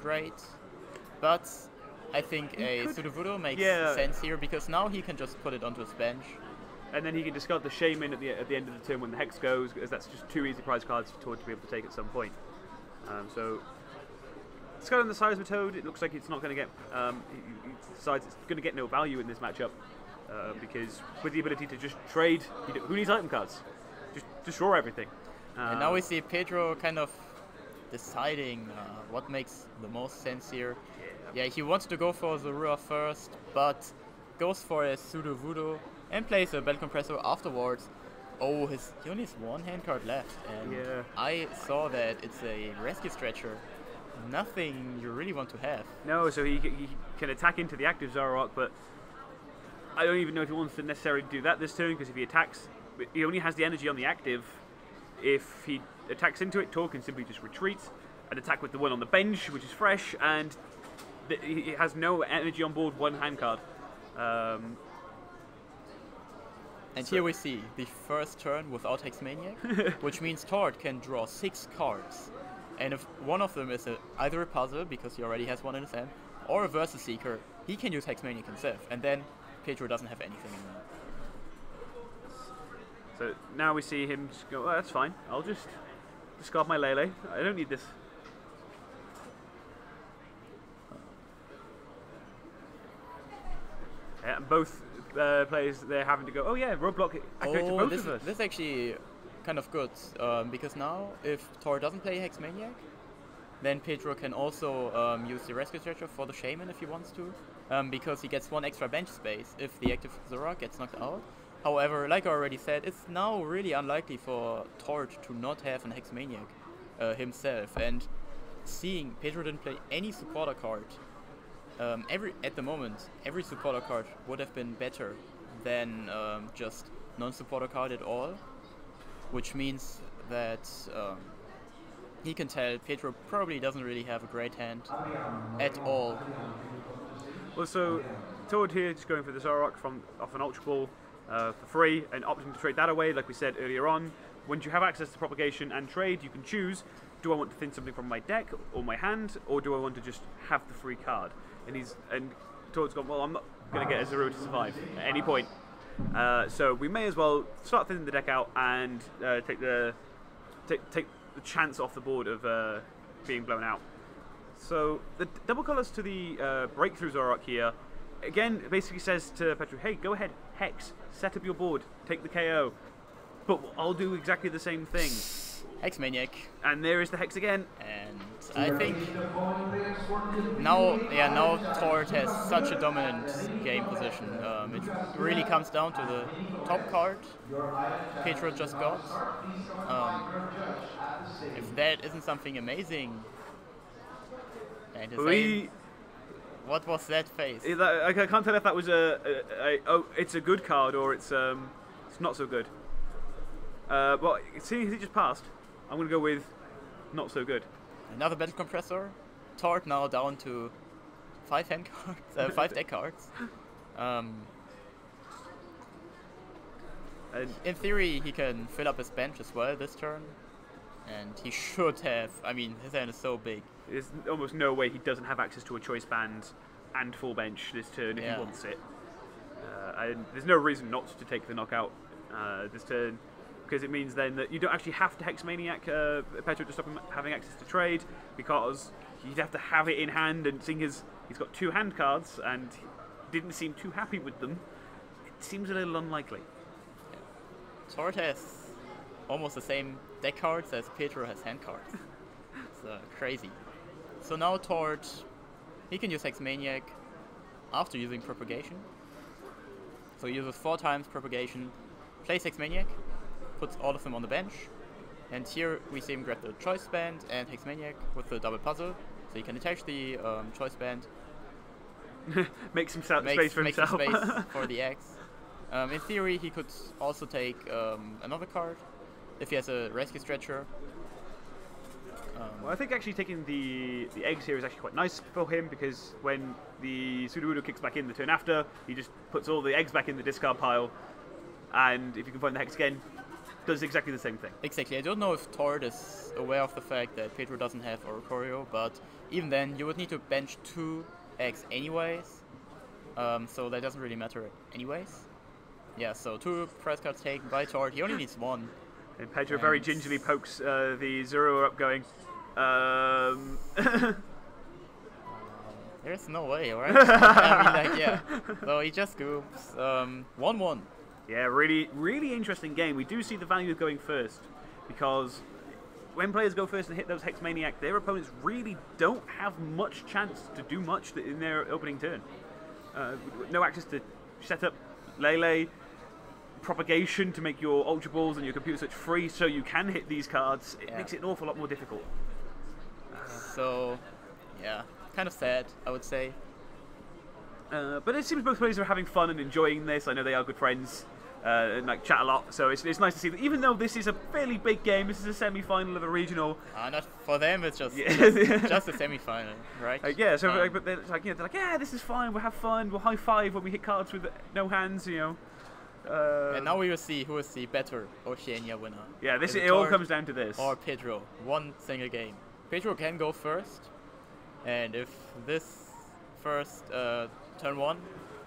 great. But I think a Sudowoodo makes Yeah. sense here, because now he can just put it onto his bench. And then he can discard the Shaymin at the at the end of the turn when the Hex goes, because that's just two easy prize cards for Tord to be able to take at some point. Um, so, discarding the size of a Toad, it looks like it's not going to get. Um, he, he decides it's going to get no value in this matchup, uh, because with the ability to just trade, who needs item cards? Just draw everything. And now Um, we see Pedro kind of deciding uh, what makes the most sense here. Yeah, he wants to go for Zorua first, but goes for a Sudowoodo and plays a Battle Compressor afterwards. Oh, his he only has one hand card left, and Yeah. I saw that it's a Rescue Stretcher. Nothing you really want to have. No, so he, he can attack into the active Zoroark, but I don't even know if he wants to necessarily do that this turn because if he attacks, he only has the energy on the active. If he attacks into it, Tord can simply just retreat and attack with the one on the bench, which is fresh, and he has no energy on board, one hand card. Um, And So- here we see the first turn without Hex Maniac, which means Tord can draw six cards. And if one of them is a, either a puzzle, because he already has one in his hand, or a Versus Seeker, he can use Hex Maniac himself. And then Pedro doesn't have anything in there. So now we see him just go, oh, that's fine, I'll just discard my Lele. I don't need this. Yeah, and both uh, players they're having to go. Oh yeah, roadblock activate to Oh, both this, of us. this is actually kind of good, um, because now if Tord doesn't play Hex Maniac, then Pedro can also um, use the Rescue Stretcher for the Shaymin if he wants to, um, because he gets one extra bench space if the active Zora gets knocked out. However, like I already said, it's now really unlikely for Tord to not have an Hex Maniac uh, himself, and seeing Pedro didn't play any supporter card um, every at the moment, every supporter card would have been better than um, just non-supporter card at all, which means that um, he can tell Pedro probably doesn't really have a great hand at all. Well, so Tord here just going for the Zoroark from off an Ultra Ball uh, for free and opting to trade that away, like we said earlier on. Once you have access to propagation and trade, you can choose: do I want to thin something from my deck or my hand, or do I want to just have the free card? And he's and Tord's gone. Well, I'm not going to get a zero to survive at any point. Uh, so we may as well start thinning the deck out and uh, take the take, take the chance off the board of uh, being blown out. So the double colors to the uh, breakthrough Zoroark here, again, basically says to Pedro, hey, go ahead, Hex, set up your board, take the KO. But I'll do exactly the same thing. Hex Maniac, And there is the Hex again. and I think now, yeah, now Tord has such a dominant game position. Um, it really comes down to the top card Pedro just got. Um, if that isn't something amazing, and his aim, We, what was that face? I I can't tell if that was a, a, a oh, it's a good card or it's um, it's not so good. Uh, well, seeing as he just passed, I'm gonna go with not so good. Another battle compressor. Tord now down to five hand cards, uh, five deck cards. Um, And in theory, he can fill up his bench as well this turn, and he should have. I mean, his hand is so big. There's almost no way he doesn't have access to a choice band and full bench this turn if Yeah. he wants it. Uh, and there's no reason not to take the knockout uh, this turn because it means then that you don't actually have to Hex Maniac uh, Pedro to stop him having access to trade because you'd have to have it in hand and seeing as he's got two hand cards and didn't seem too happy with them, it seems a little unlikely. Tord has almost the same deck cards as Pedro has hand cards. it's uh, crazy. So now Tord, he can use Hex Maniac after using Propagation. So he uses four times Propagation, plays Hexmaniac, puts all of them on the bench, and here we see him grab the choice band and Hexmaniac with the double puzzle. So he can attach the um, choice band, Make some sa- makes, space for makes himself. space for the X. Um, in theory, he could also take um, another card if he has a rescue stretcher. Um, Well, I think actually taking the the eggs here is actually quite nice for him because when the Sudowoodo kicks back in the turn after, he just puts all the eggs back in the discard pile, and if you can find the hex again, does exactly the same thing. Exactly. I don't know if Tord is aware of the fact that Pedro doesn't have Oricorio, but even then, you would need to bench two eggs anyways. Um, so that doesn't really matter anyways. Yeah, so two press cards taken by Tord. He only needs one. And Pedro very gingerly pokes uh, the zero up, going, um, There's no way, right? I mean, like, yeah. So he just scoops. Um, 1 1. Yeah, really, really interesting game. We do see the value of going first because when players go first and hit those Hex Maniac, their opponents really don't have much chance to do much in their opening turn. Uh, no access to set up Lele, propagation to make your Ultra Balls and your Computer Search free so you can hit these cards. It Yeah. makes it an awful lot more difficult. So, yeah. Kind of sad, I would say. Uh, but it seems both players are having fun and enjoying this. I know they are good friends uh, and like chat a lot, so it's, it's nice to see that even though this is a fairly big game, this is a semi-final of a regional. Uh, not for them, it's just, Yeah. just, just a semi final, right? Uh, yeah, so Um, like, but they're like, you know, they're like, yeah, this is fine. We'll have fun. We'll high five when we hit cards with no hands. You know. Uh, and now we will see who is the better Oceania winner. yeah, this Is it it all comes down to this. Or Pedro. One single game. Pedro can go first, and if this first uh, turn one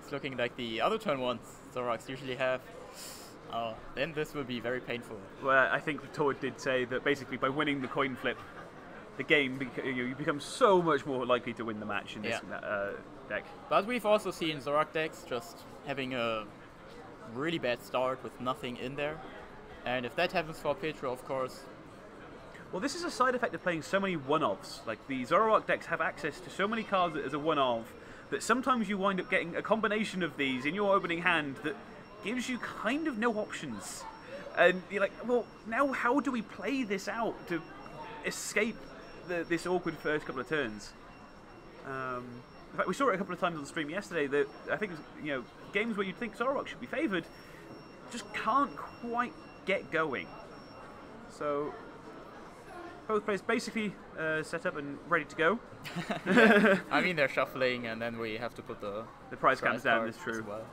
is looking like the other turn ones Zoroarks usually have, oh, then this will be very painful. Well, I think Tord did say that basically by winning the coin flip, the game bec- you, you become so much more likely to win the match in this Yeah. uh, deck. But we've also seen Zoroark decks just having a really bad start with nothing in there. And if that happens for Pedro, of course, Well, this is a side effect of playing so many one-offs. Like the Zoroark decks have access to so many cards as a one-off that sometimes you wind up getting a combination of these in your opening hand that gives you kind of no options. And you're like, well, now how do we play this out to escape the, this awkward first couple of turns? Um, in fact, we saw it a couple of times on the stream yesterday. That I think was, you know games where you'd think Zoroark should be favoured just can't quite get going. So both players basically uh, set up and ready to go. I mean they're shuffling, and then we have to put the The price prize comes down. That's true. Well.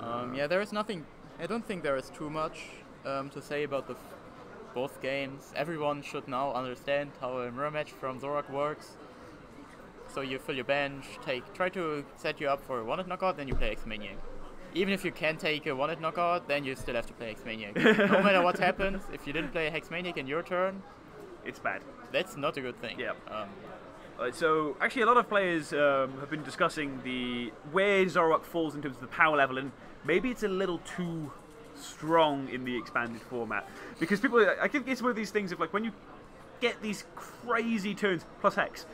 Um, yeah, there is nothing. I don't think there is too much um, to say about the f- both games. Everyone should now understand how a mirror match from Zoroark works. So you fill your bench, take try to set you up for a one-hit knockout, then you play Hex Maniac. Even if you can take a one-hit knockout, then you still have to play Hex Maniac. no matter what happens, if you didn't play Hexmaniac in your turn, It's bad. that's not a good thing. Yep. Um, Uh, so actually, a lot of players um, have been discussing the where Zoroark falls in terms of the power level, and maybe it's a little too strong in the expanded format because people. I think it's one of these things of like when you get these crazy turns plus Hex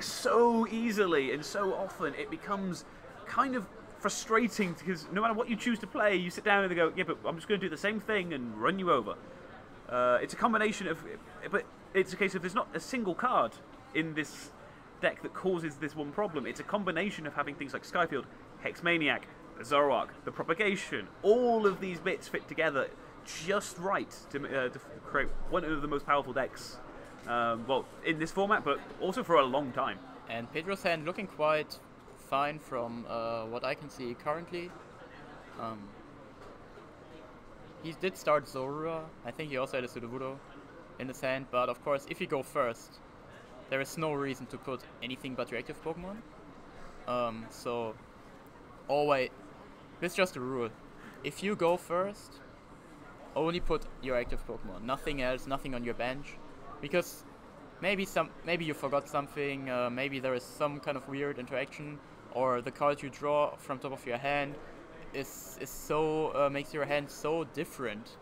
so easily and so often, it becomes kind of frustrating because no matter what you choose to play, you sit down and they go, yeah, but I'm just going to do the same thing and run you over. Uh, it's a combination of, but it's a case of there's not a single card in this deck that causes this one problem. It's a combination of having things like Skyfield, Hexmaniac, Zoroark, the propagation. All of these bits fit together just right to, uh, to create one of the most powerful decks. Um, well, in this format, but also for a long time. And Pedro's hand looking quite fine from uh, what I can see currently. Um, he did start Zorua. I think he also had a Sudowoodo in the sand, but of course, if you go first, there is no reason to put anything but your active Pokemon. Um, so, always, this is just a rule. If you go first, only put your active Pokemon, nothing else, nothing on your bench, because maybe some maybe you forgot something uh, maybe there is some kind of weird interaction or the card you draw from top of your hand is is so uh, makes your hand so different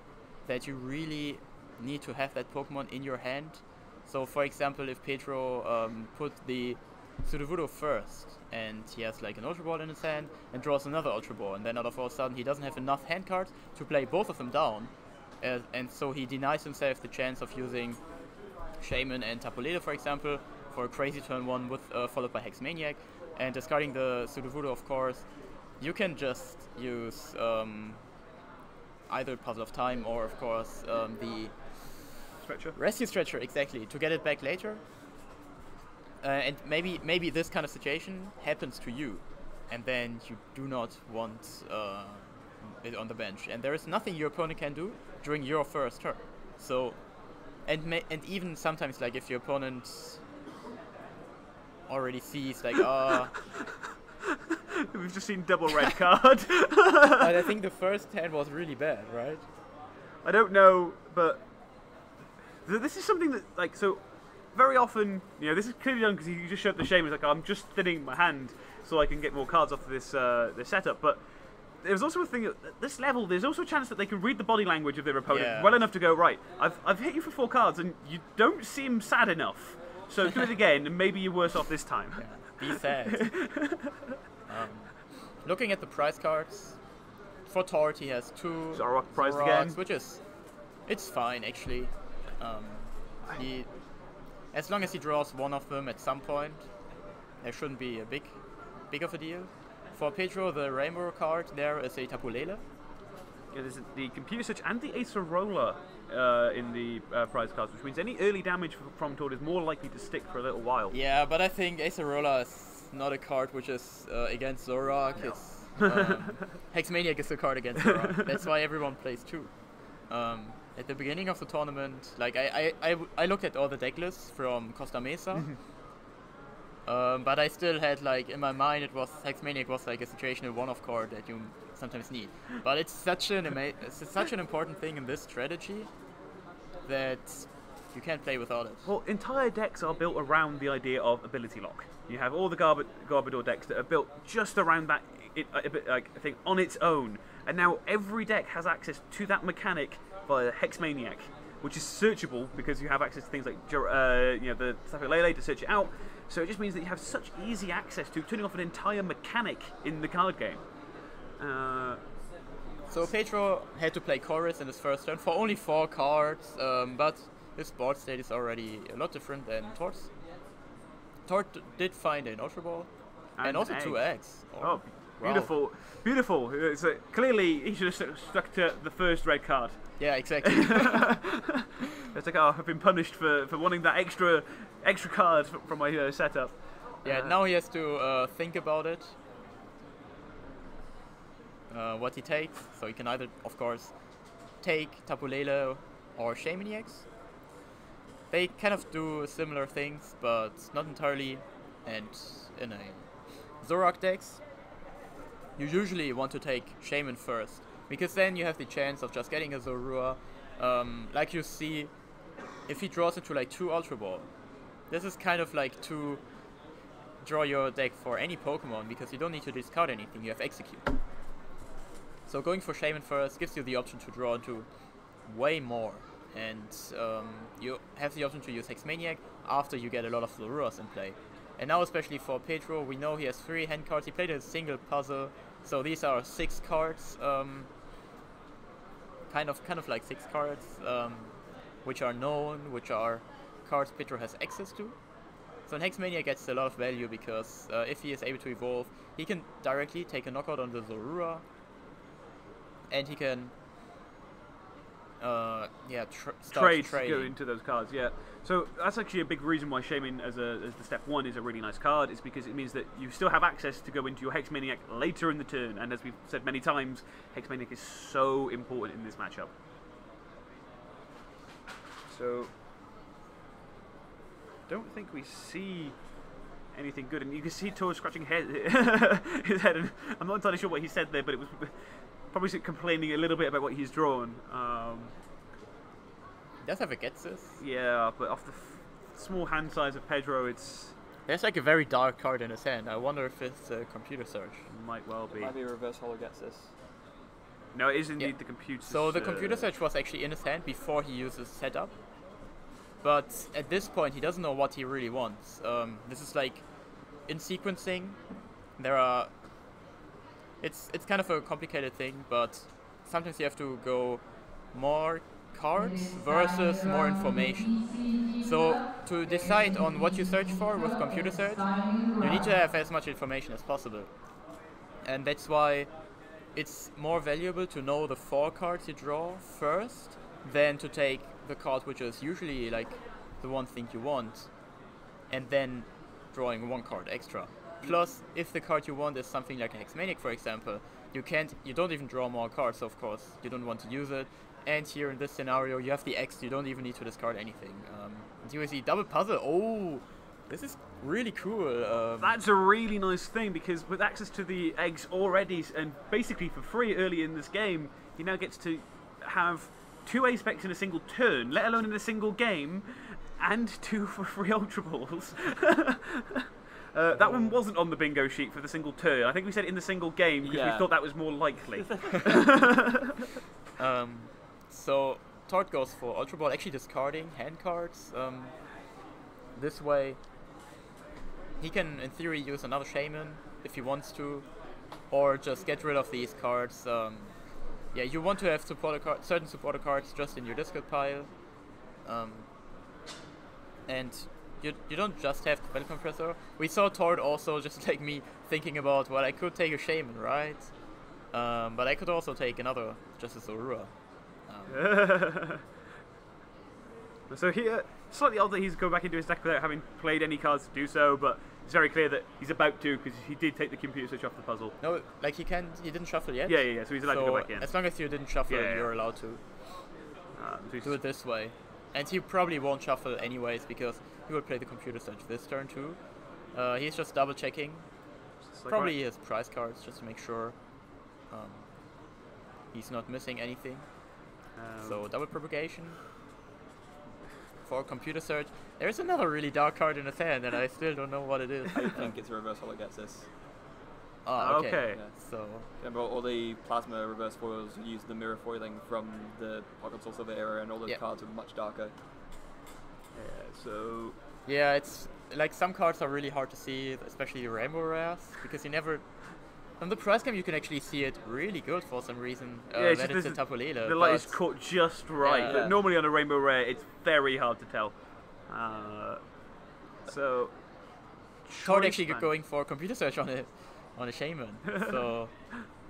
that you really need to have that pokemon in your hand. So for example if pedro um, put the Sudowoodo first, and he has like an Ultra Ball in his hand, and draws another Ultra Ball, and then all of a sudden he doesn't have enough hand cards to play both of them down, uh, and so he denies himself the chance of using Shaymin and Tapu Lele, for example, for a crazy turn one with uh, followed by Hex Maniac, and discarding the Sudowoodo, of course, you can just use um, either Puzzle of Time or, of course, um, the Stretcher. Rescue Stretcher, exactly, to get it back later. Uh, and maybe maybe this kind of situation happens to you, and then you do not want uh, it on the bench, and there is nothing your opponent can do during your first turn. So, and ma- and even sometimes like if your opponent already sees like uh We've just seen double red card. but I think the first hand was really bad, right? I don't know, but th- this is something that, like, so very often, you know, this is clearly done because you just showed the shame. It's like I'm just thinning my hand so I can get more cards off of this uh, this setup. But there's also a thing at this level. There's also a chance that they can read the body language of their opponent Yeah. well enough to go right. I've I've hit you for four cards and you don't seem sad enough. So do it again, and maybe you're worse off this time. Yeah, be sad. um, looking at the prize cards, for Tord he has two Zoroark Zoroarks, again. which is it's fine actually. Um, he, as long as he draws one of them at some point, there shouldn't be a big, big of a deal. For Pedro, the rainbow card there is a Tapu Lele. Yeah, there's the computer search and the Acerola uh, in the uh, prize cards, which means any early damage from Tord is more likely to stick for a little while. Yeah, but I think Acerola is not a card which is uh, against Zoroark. It's um, Hexmaniac is a card against Zoroark. That's why everyone plays two. Um, at the beginning of the tournament, like I, I, I, looked at all the deck lists from Costa Mesa. um, but I still had like in my mind it was Hexmaniac was like a situational one-off card that you sometimes need. But it's such an ama- it's such an important thing in this strategy that you can't play without it. Well, entire decks are built around the idea of ability lock. You have all the Garb- Garbodor decks that are built just around that it, a bit like thing on its own, and now every deck has access to that mechanic via Hexmaniac, which is searchable because you have access to things like uh, you know the Sapphire Lele to search it out. So it just means that you have such easy access to turning off an entire mechanic in the card game. Uh, So Pedro had to play Colress in his first turn for only four cards, um, but his board state is already a lot different than Tord's. Tord did find an Ultra Ball and, And also two egg. eggs. Oh, wow. beautiful, beautiful. It's, uh, clearly, he should have stuck to the first red card. Yeah, exactly. It's like, oh, I've been punished for, for wanting that extra extra card from my uh, setup. yeah, Uh, now he has to uh, think about it. Uh, what he takes. So he can either, of course, take Tapu Lele or Shaymin EX. They kind of do similar things, but not entirely. And in a Zoroark decks, you usually want to take Shaymin first, because then you have the chance of just getting a Zorua. Um, like you see, if he draws into like two Ultra Ball, this is kind of like to draw your deck for any Pokemon because you don't need to discard anything, you have Exeggcute. So going for Shaymin first gives you the option to draw into way more, and um, you have the option to use Hexmaniac after you get a lot of Zoruas in play. And now, especially for Pedro, we know he has three hand cards. He played a single puzzle, so these are six cards. Um, kind of, kind of like six cards, um, which are known, which are cards Pedro has access to. So Hexmania gets a lot of value because uh, if he is able to evolve, he can directly take a knockout on the Zorua, and he can, uh, yeah, tr- start trade trading. go into those cards. Yeah, so that's actually a big reason why Shaymin as a as the step one is a really nice card. Is because it means that you still have access to go into your Hex Maniac later in the turn, and as we've said many times, Hex Maniac is so important in this matchup. So, don't think we see anything good, and you can see Tord scratching head, his head, and I'm not entirely sure what he said there, but it was probably complaining a little bit about what he's drawn. Um, He does have a Ghetsis. yeah, but off the f- small hand size of Pedro, it's There's like a very dark card in his hand. I wonder if it's a computer search. might well It be. might be a reverse holo Ghetsis. No, it is indeed Yeah. the computer. So the computer search was actually in his hand before he uses setup. But at this point, he doesn't know what he really wants. Um, this is like in sequencing, there are. It's it's kind of a complicated thing, but sometimes you have to go more cards versus more information. So to decide on what you search for with computer search, you need to have as much information as possible. And that's why it's more valuable to know the four cards you draw first than to take the card which is usually like the one thing you want and then drawing one card extra. Plus, if the card you want is something like a Hexmaniac, for example, you can't, you don't even draw more cards, of course. You don't want to use it. And here in this scenario, you have the X, you don't even need to discard anything. Um, see double puzzle. Oh, this is really cool. Um, That's a really nice thing because with access to the eggs already and basically for free early in this game, he now gets to have two A specs in a single turn, let alone in a single game, and two for free Ultra Balls. Uh, that one wasn't on the bingo sheet for the single turn. I think we said in the single game because we thought that was more likely. Um, so Tord goes for Ultra Ball, actually discarding hand cards. Um, this way, he can, in theory, use another Shaymin if he wants to, or just get rid of these cards. Um, yeah, you want to have supporter card, certain supporter cards just in your discard pile, um, and you, you don't just have the Compressor. We saw Tord also, just like me, thinking about, well, I could take a Shaman, right? Um, but I could also take another Justice Aurora. So here, slightly odd that he's going back into his deck without having played any cards to do so, but it's very clear that he's about to because he did take the computer switch off the puzzle. no, like he can, he didn't shuffle yet. Yeah, yeah, yeah. So he's allowed to go back in. as long as you didn't shuffle, Yeah, yeah. you're allowed to Um, so do it this way. And he probably won't shuffle anyways because he will play the computer search this turn too. Uh, he's just double checking, it's like, probably right, his prize cards just to make sure um, he's not missing anything. Um, So double propagation for computer search. There's another really dark card in his hand, and I still don't know what it is. I think it's a reverse holo Ghetsis. Ah, okay. Okay. Yeah. So Remember all the plasma reverse foils use the mirror foiling from the Pocket Soul Silver era, and all those Yeah. cards are much darker. yeah, so yeah, it's like some cards are really hard to see, especially rainbow rares, because you never. On the price cam, you can actually see it really good for some reason. Uh, yeah, it's that just it's a the light is caught just right. Yeah. But normally on a rainbow rare, it's very hard to tell. Uh, so choice actually man. going for computer search on a on a Shaymin. so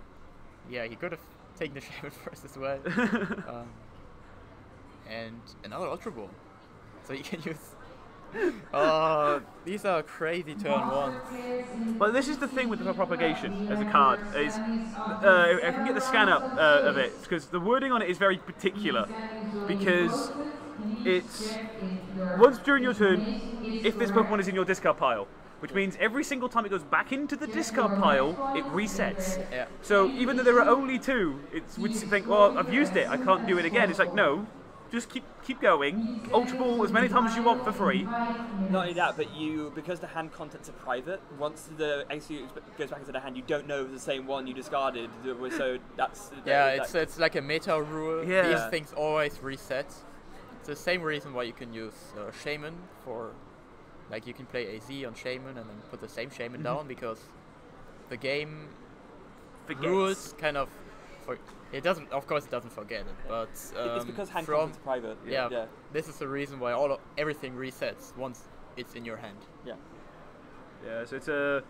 yeah, he could have taken the Shaymin first as well. um, and another ultra ball, so you can use. Oh, these are crazy turn ones. But this is the thing with the propagation as a card is uh, if I can get the scan up uh, of it because the wording on it is very particular because it's once during your turn if this Pokemon is in your discard pile, which means every single time it goes back into the discard pile, it resets. Yeah. So even though there are only two, it's would think, well, I've used it, I can't do it again. It's like no, just keep keep going. Ultra Ball as many times as you want for free. Not only that, but you because the hand contents are private. Once the Exeggcute goes back into the hand, you don't know the same one you discarded. So that's Yeah, that- it's it's like a meta rule. Yeah. These things always reset. It's the same reason why you can use uh, Shaymin for, like you can play AZ on Shaymin and then put the same Shaymin Mm-hmm. down because the game Forgets. rules kind of, for, it doesn't. Of course, it doesn't forget it, but um, it's because hand from contents are private. yeah, yeah, this is the reason why all of, everything resets once it's in your hand. yeah. Yeah, so it's a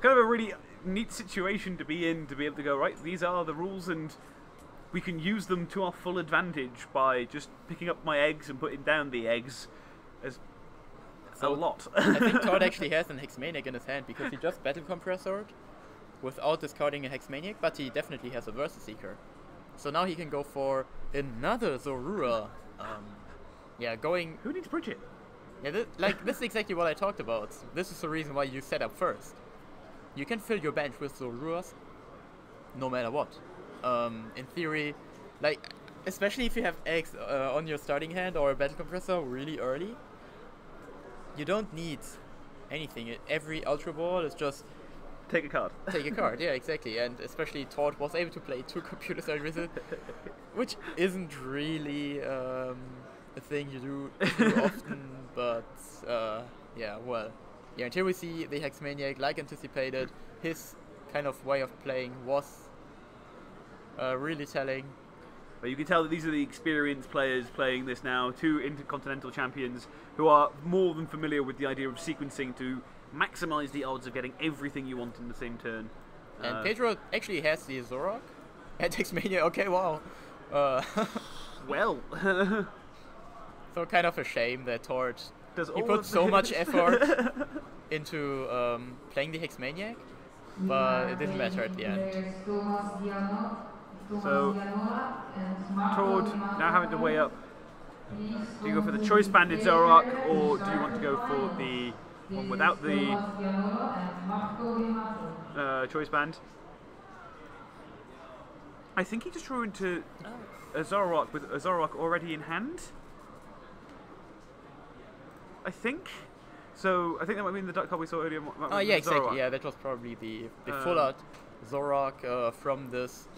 kind of a really neat situation to be in to be able to go right. These are the rules, and we can use them to our full advantage by just picking up my eggs and putting down the eggs as a lot. I think Tord actually has an Hexmaniac in his hand because he just Battle Compressored without discarding a Hexmaniac, but he definitely has a Versus Seeker. So now he can go for another Zorua. Um, yeah, going. Who needs Brigette? Yeah, like, this is exactly what I talked about. This is the reason why you set up first. You can fill your bench with Zoruas no matter what. Um, in theory, like, especially if you have eggs uh, on your starting hand or a Battle Compressor really early, you don't need anything. Every Ultra Ball is just Take a card. take a card. Yeah, exactly. And especially Tord was able to play two computer it, which isn't really um, a thing you do too often. But uh, yeah, well, yeah, and here we see the Hexmaniac, like anticipated. His kind of way of playing was uh, really telling. But you can tell that these are the experienced players playing this now, two intercontinental champions who are more than familiar with the idea of sequencing to maximize the odds of getting everything you want in the same turn. And Uh, Pedro actually has the Zoroark at Hexmania. Okay, wow. Uh, well, so kind of a shame that Tord does he put so much effort into um, playing the Hexmaniac, but it didn't matter at the end. So, Tord now having to weigh up. Do you go for the choice banded Zoroark, or do you want to go for the one without the uh, choice band? I think he just drew into a Zoroark with a Zoroark already in hand. I think. So I think that might mean the duck card we saw earlier. Oh yeah, exactly. Yeah, that was probably the the Uh, full out Zoroark uh, from this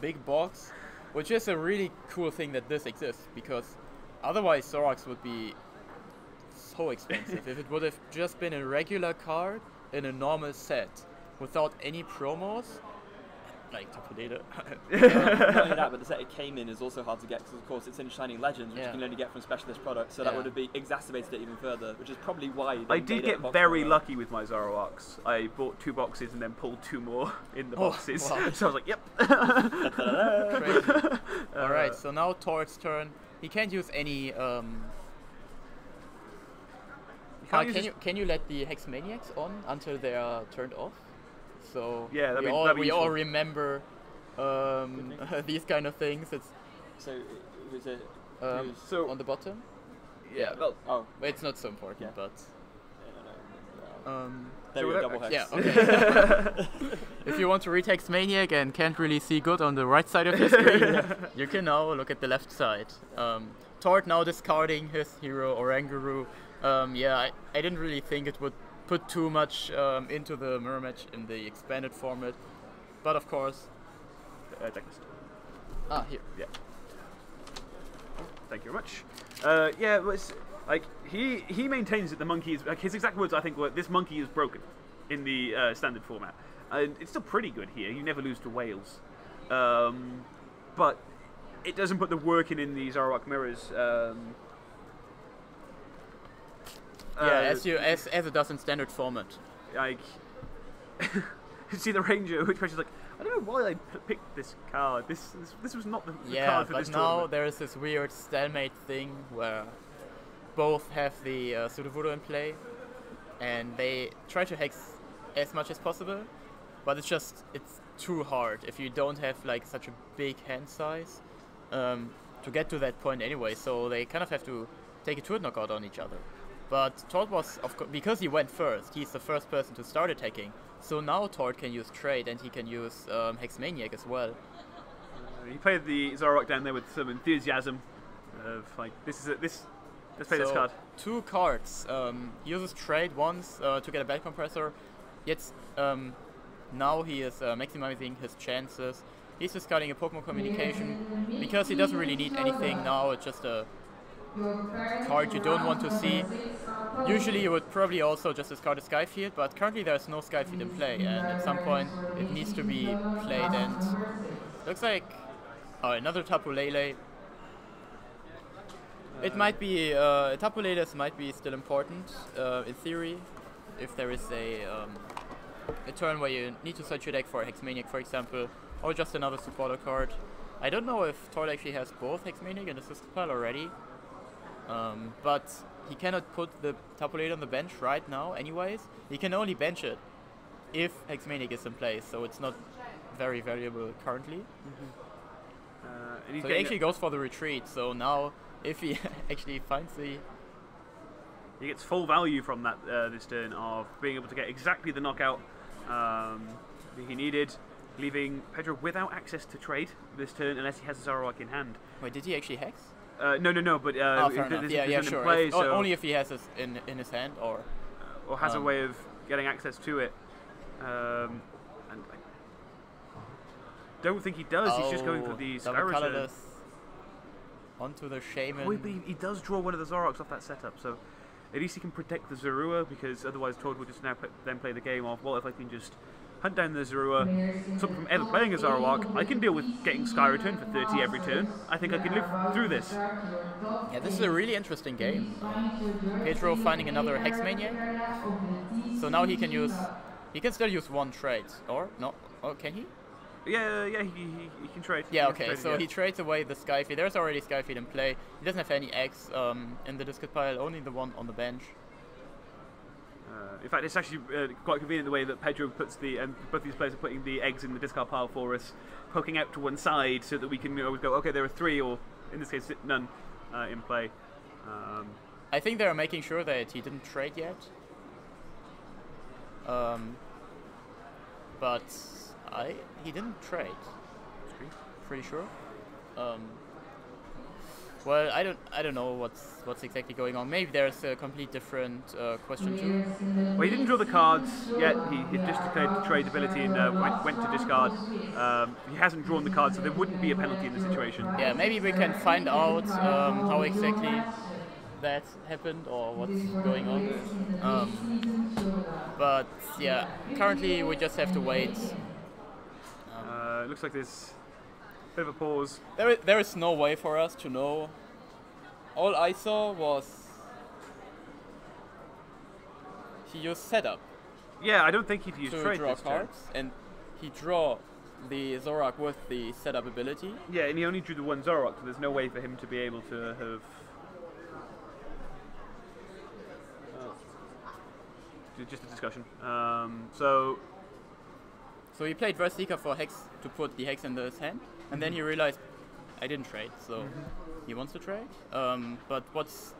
big box, which is a really cool thing that this exists because otherwise Zoroarks would be so expensive. if it would have just been a regular card in a normal set without any promos, like Tapu Lele. Not only that, but the set it came in is also hard to get because, of course, it's in Shining Legends, which Yeah. you can only get from specialist products. So that would have be exacerbated it even further, which is probably why. They I did it get box very product. lucky with my Zoroarks. I bought two boxes and then pulled two more in the Oh, boxes. wow. so I was like, yep. Crazy. All right, Uh, so now Tord's turn. He can't use any. Um, can't uh, can you can you let the hex maniacs on until they are turned off? So Yeah, that'd we be- all that'd be we all remember um, these kind of things. It's So it was it. um, was- So- on the bottom. yeah, well, oh, It's not so important, Yeah. but um, There So we go, double hex. yeah. Okay. if you want to read Hexmaniac and can't really see good on the right side of your screen, you can now look at the left side. Um, Tord now discarding his hero Oranguru. Um, yeah, I, I didn't really think it would put too much um, into the mirror match in the expanded format, but of course, uh, checklist. ah here. Yeah. Thank you very much. Uh, yeah, but it's, like he he maintains that the monkey is like his exact words. I think were this monkey is broken in the uh, standard format, and it's still pretty good here. You never lose to Wales, um, but it doesn't put the work in in these Zoroark mirrors. Um, Yeah, uh, as you as as it does in standard format. like you see the ranger, which is like I don't know why I p- picked this card. This this, this was not the, the Yeah, card for but now tournament. there is this weird stalemate thing where both have the uh, in play, and they try to hex as much as possible, but it's just it's too hard if you don't have like such a big hand size um, to get to that point anyway. So they kind of have to take a turn knockout on each other. But Tord was, of because he went first, he's the first person to start attacking. So now Tord can use trade and he can use um, Hexmaniac as well. Uh, he played the Zoroark down there with some enthusiasm of like this is a, this. Let's play this card. Two cards. Um, he uses trade once uh, to get a battle compressor. Yet um, now he is uh, maximizing his chances. He's discarding a Pokemon communication because he doesn't really need anything now. It's just a card you don't want to see. Usually you would probably also just discard a Skyfield, but currently there's no Skyfield in play, and at some point it needs to be played. And looks like oh, another Tapu Lele. It might be uh, Tapu might be still important uh, in theory, if there is a um, a turn where you need to search your deck for a Hexmaniac, for example, or just another supporter card. I don't know if Tord actually has both Hexmaniac and Assist Pile already, um, but he cannot put the Tapu Lele on the bench right now. Anyways, he can only bench it if Hexmaniac is in place, so it's not very valuable currently. Uh, and he's So he actually goes for the retreat. So now, if he actually finds the he gets full value from that uh, this turn of being able to get exactly the knockout um, that he needed, leaving Pedro without access to trade this turn unless he has a Zoroark in hand. wait, did he actually hex? Uh, no, no, no. But uh, oh, fair th- Yeah, yeah, sure. Play, If- so, only if he has this in in his hand, or or has um, a way of getting access to it. Um, and I don't think he does. He's just going for Oh, the colorless onto the Shaymin. Oh, wait, but he, he does draw one of the Zoroarks off that setup, so At least he can protect the Zorua because otherwise Tord will just now put, then play the game of well if I can just hunt down the Zorua, stop from ever playing a Zoroark, I can deal with getting Sky Return for 30 every turn. I think I can live through this. Yeah, this is a really interesting game. Pedro finding another Hex Maniac. So now he can use, he can still use one trade, or no? Oh, can he? Yeah, yeah, he, he, he can trade. Yeah, can okay, trade, so yeah. he trades away the Skyfield. There's already Skyfield in play. He doesn't have any eggs um, in the discard pile, only the one on the bench. Uh, in fact, it's actually uh, quite convenient the way that Pedro puts the and both these players are putting the eggs in the discard pile for us, poking out to one side so that we can always go. Okay, there are three, or in this case, none uh, in play. Um, I think they're making sure that he didn't trade yet. Um, but I he didn't trade. Pretty sure. Um, well, I don't I don't know what's what's exactly going on. Maybe there's a complete different uh, question too. well, he didn't draw the cards yet. He, he just declared trade ability and uh, went, went to discard. Um, he hasn't drawn the cards, so there wouldn't be a penalty in the situation. Yeah, maybe we can find out um, how exactly that happened or what's going on. Um, but yeah, currently we just have to wait. Uh, looks like there's bit of a pause. There, there is no way for us to know. All I saw was he used setup Yeah, I don't think he'd use to trade draw this turn. cards, and he draw the Zoroark with the setup ability. Yeah, and he only drew the one Zoroark, so there's no way for him to be able to have. Uh, just a discussion. Um, so So he played VS Seeker for Hex to put the Hex in his hand, and then he realized I didn't trade, so he wants to trade. Um, but what's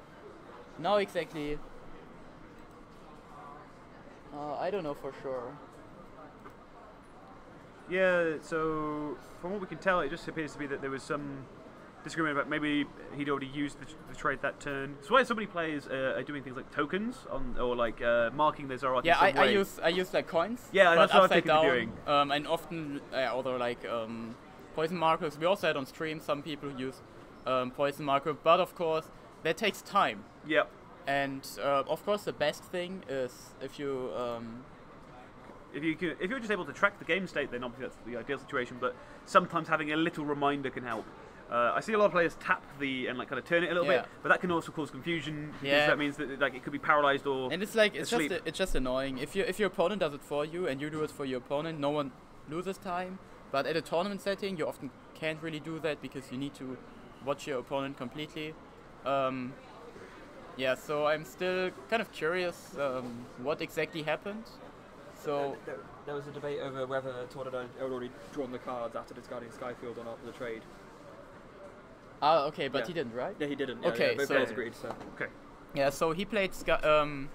now exactly? Uh, I don't know for sure. yeah, so from what we can tell, it just appears to be that there was some disagreement about maybe he'd already used the, the trade that turn. That's why so many players uh, are doing things like tokens on, or like uh, marking their Zoroark. Yeah, in I, some I way. use I use like coins. Yeah, but that's what I'm upside down. doing. Um, and often uh, although like um, poison markers. We also had on stream some people who use um, poison marker, but of course that takes time. Yep. And uh, of course the best thing is if you um, If you can, if you're just able to track the game state, then obviously that's the ideal situation. But sometimes having a little reminder can help. Uh, I see a lot of players tap the and like kind of turn it a little Yeah. bit, but that can also cause confusion because Yeah. that means that like it could be paralyzed or And it's like it's asleep. just it's just annoying. If you if your opponent does it for you and you do it for your opponent, no one loses time. But at a tournament setting, you often can't really do that because you need to watch your opponent completely. Um, yeah, so I'm still kind of curious um, what exactly happened. So there, there was a debate over whether Tord had already drawn the cards after discarding Skyfield or not for the trade. ah okay, but Yeah. he didn't, right? Yeah, he didn't. Yeah, Okay, yeah, both so- players agreed. So okay. Yeah, so he played. Sky, um,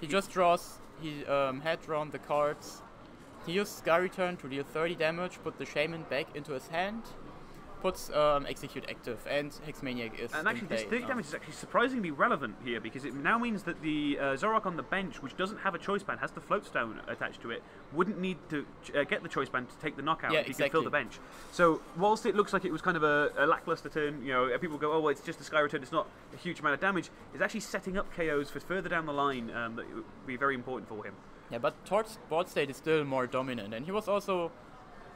he just draws. He um, had drawn the cards. He used Sky Return to deal 30 damage, put the Shaymin back into his hand, puts um, Exeggcute active, and Hexmaniac is And actually, this 30 now. damage is actually surprisingly relevant here because it now means that the uh, Zoroark on the bench, which doesn't have a choice band, has the float stone attached to it, wouldn't need to uh, get the choice band to take the knockout Yeah, if he can fill the bench. So, whilst it looks like it was kind of a, a lackluster turn, you know, people go, oh, well, it's just a Sky Return, it's not a huge amount of damage, it's actually setting up KOs for further down the line um, that would be very important for him. Yeah, but Tord's board state is still more dominant, and he was also.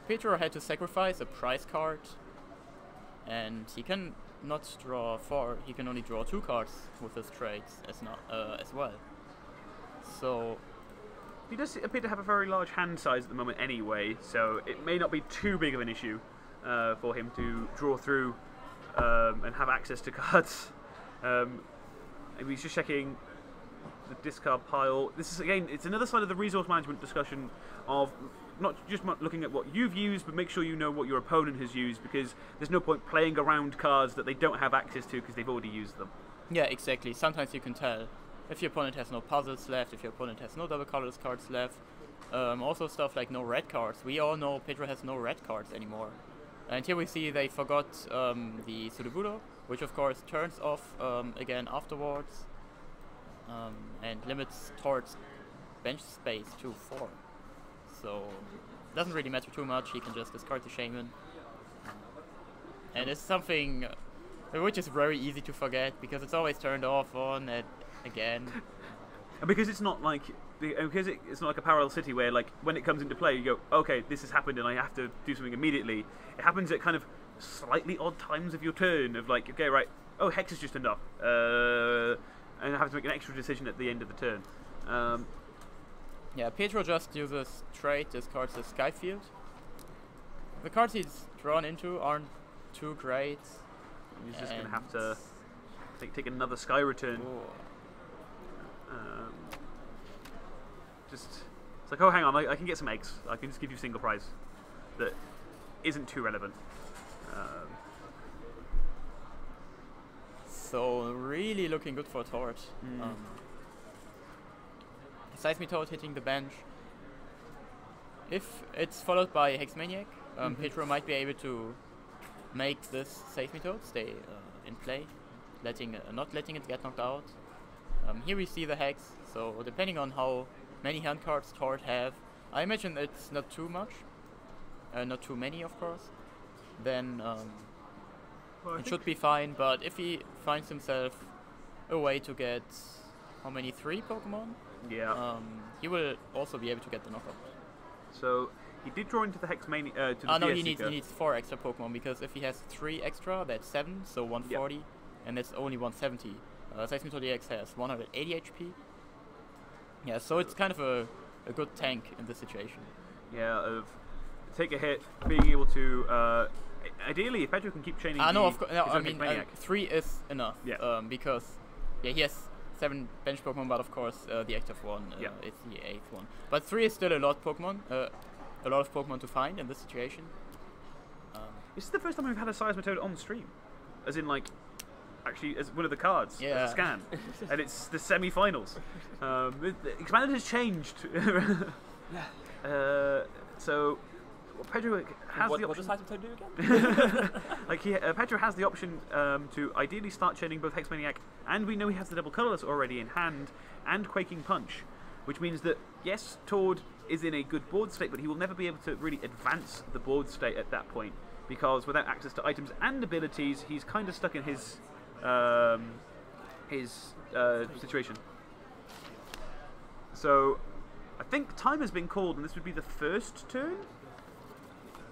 Pedro had to sacrifice a prize card, and he can not draw four. He can only draw two cards with his trades as not uh, as well. So He does appear to have a very large hand size at the moment anyway, so it may not be too big of an issue uh, for him to draw through um, and have access to cards. Um, he's just checking the discard pile. This is again, it's another side of the resource management discussion of not just looking at what you've used, but make sure you know what your opponent has used because there's no point playing around cards that they don't have access to because they've already used them. Yeah, exactly. Sometimes you can tell if your opponent has no puzzles left, if your opponent has no double colorless cards left. Um, also stuff like no red cards. We all know Pedro has no red cards anymore. And here we see they forgot um, the Sudowoodo, which of course turns off um, again afterwards um, and limits towards bench space to 4. So doesn't really matter too much, he can just discard the Shaymin. And it's something uh, which is very easy to forget because it's always turned off on and again. And because it's not like because it, it's not like a parallel city where like when it comes into play you go okay this has happened and I have to do something immediately. It happens at kind of slightly odd times of your turn of like okay right oh hex is just enough uh, and I have to make an extra decision at the end of the turn. Um, Yeah, Pedro just uses trade, discards the Skyfield. The cards he's drawn into aren't too great. he's just gonna have to take, take another sky return. Um, just it's like oh hang on I, I can get some eggs. I can just give you a single prize that isn't too relevant. Um, So really looking good for Tord. Mm. Um, Seismitoad hitting the bench. If it's followed by Hexmaniac, um, Mhm. Pedro might be able to make this Seismitoad stay uh, in play, letting uh, not letting it get knocked out. Um, here we see the Hex, so depending on how many hand cards Tord have, I imagine it's not too much, uh, not too many of course, then um, it should be fine, but if he finds himself a way to get how many three Pokemon, yeah. um, he will also be able to get the knockout. So he did draw into the Hexmaniac. Uh, to the Ah no, DS he needs he needs four extra Pokemon because if he has three extra, that's seven, so 140, and that's only 170. Uh, Seismitoad EX has 180 HP. Yeah, so it's kind of a, a good tank in this situation. Yeah, of take a hit, being able to. Uh, ideally, if Pedro can keep chaining. No, the- of course. No, I mean uh, three is enough. Yeah. Um, because yeah, he has seven bench Pokemon, but of course uh, the active one uh, Yeah. is the eighth one. But three is still a lot Pokemon. Uh, a lot of Pokemon to find in this situation. Um, This is the first time we've had a Seismitoad on stream, as in like. Actually, as one of the cards, as Yeah. a scan, and it's the semi-finals. Um, the expanded has changed. Yeah. uh, so well, Pedro has what, the what option. does Titan do again? like he, uh, Pedro has the option um, to ideally start chaining both Hexmaniac, and we know he has the double colorless already in hand, and Quaking Punch, which means that yes, Tord is in a good board state, but he will never be able to really advance the board state at that point because without access to items and abilities, he's kind of stuck in his um, his uh, situation. So, I think time has been called, and this would be the first turn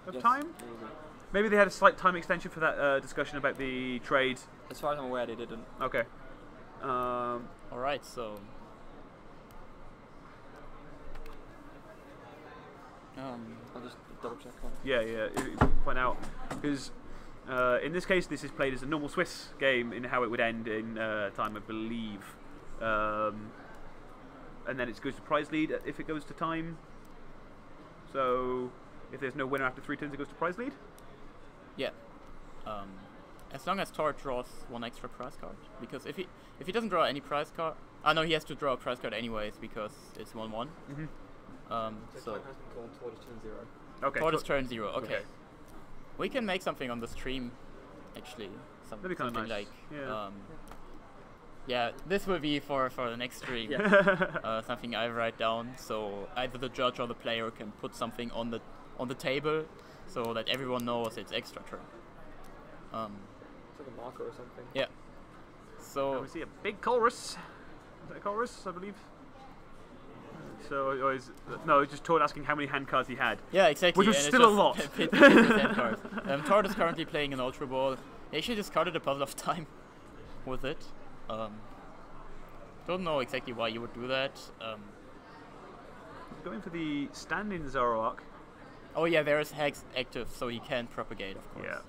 of Yes, time. maybe. Maybe they had a slight time extension for that uh, discussion about the trade. As far as I'm aware, they didn't. Okay. Um, all right, so. Um, I'll just double check on. yeah, yeah. It, it- point out because uh, in this case, this is played as a normal Swiss game in how it would end in uh, time, I believe. Um, and then it goes to prize lead if it goes to time. So if there's no winner after three turns, it goes to prize lead. yeah. Um, as long as Tord draws one extra prize card, because if he if he doesn't draw any prize card, ah no, he has to draw a prize card anyways because it's one one. Mm-hmm. Um, so has been called towards turn zero. Okay. Tord so- is turn zero. Okay. Okay. We can make something on the stream, actually. Some, That'd be kinda something nice. like Yeah. um, yeah, this will be for for the next stream. Yeah. uh, something I write down, so either the judge or the player can put something on the on the table, so that everyone knows it's extra turn. Um, It's like a marker or something. yeah. And So we see a big Colress. Is that a Colress, I believe? So, or is, no, it's just Tord asking how many hand cards he had. yeah, exactly. Which was and still a lot. pit- pit-. Um, Tord is currently playing an Ultra Ball. He actually discarded a puzzle of time with it. Um, don't know exactly why you would do that. Um, Going for the stand-in Zoroark. Oh yeah, there is Hex active, so he can propagate, of course. Yeah.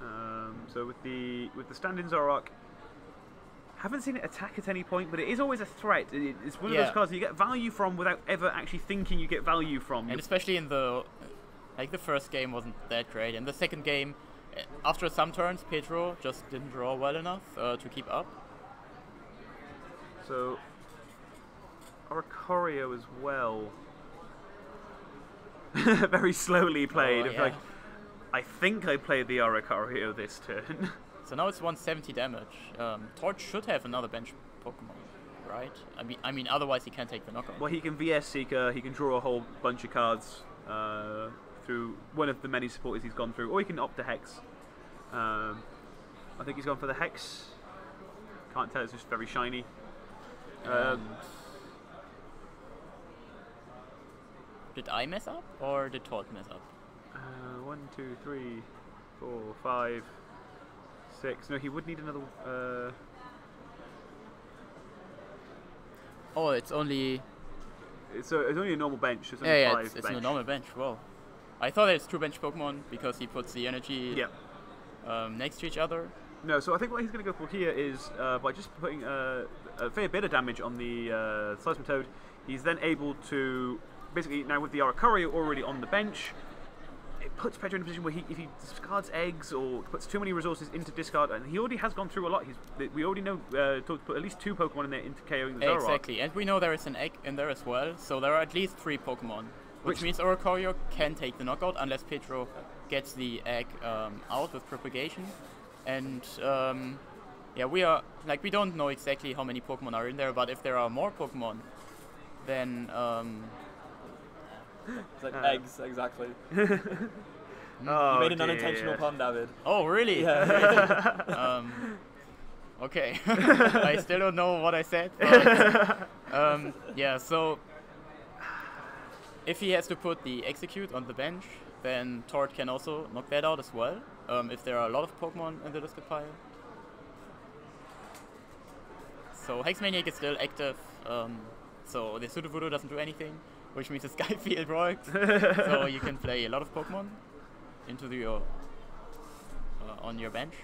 Um, so with the with the stand-in Zoroark, haven't seen it attack at any point, but it is always a threat. It- it's one of Yeah. those cards you get value from without ever actually thinking you get value from. And especially in the like the first game wasn't that great, and the second game, uh, after some turns, Pedro just didn't draw well enough uh, to keep up. So Oricorio as well. Very slowly played. Oh, yeah. like, I think I played the Oricorio this turn. So now it's 170 damage. Um, Tord should have another bench Pokemon, right? I mean, I mean, otherwise he can't take the knockout. well, he can VS Seeker. He can draw a whole bunch of cards uh, through one of the many supporters he's gone through, or he can opt to Hex. Um, I think he's gone for the Hex. Can't tell. It's just very shiny. Um, did I mess up or did Tord mess up? Uh, one, two, three, four, five, six. No, he would need another. Uh, Oh, it's only it's, a, it's only a normal bench. It's only yeah, yeah, five it's, it's a normal bench. Whoa. I thought it's two bench Pokemon because he puts the energy Yeah. um, next to each other. No, so I think what he's going to go for here is uh, by just putting uh, a fair bit of damage on the uh, Seismitoad, he's then able to basically now with the Oricorio already on the bench, it puts Pedro in a position where he, if he discards eggs or puts too many resources into discard, and he already has gone through a lot. He's we already know uh, to put at least two Pokemon in there into KOing the Zoroark. Exactly, and we know there is an egg in there as well, so there are at least three Pokemon. Which, Which- means Oricorio can take the knockout unless Pedro gets the egg um, out with propagation. And um, yeah, we are like we don't know exactly how many Pokemon are in there, but if there are more Pokemon, then um, It's like Uh, eggs, exactly. Oh, you made an dear. unintentional pun, David. oh really? Yeah. um, okay, I still don't know what I said. But, um, yeah, so if he has to put the Exeggcute on the bench, then Tord can also knock that out as well. Um, if there are a lot of Pokemon in the discard pile. So Hexmaniac is still active. Um, so the Sudowoodo doesn't do anything, which means the Skyfield works. so you can play a lot of Pokemon into the, your uh, on your bench.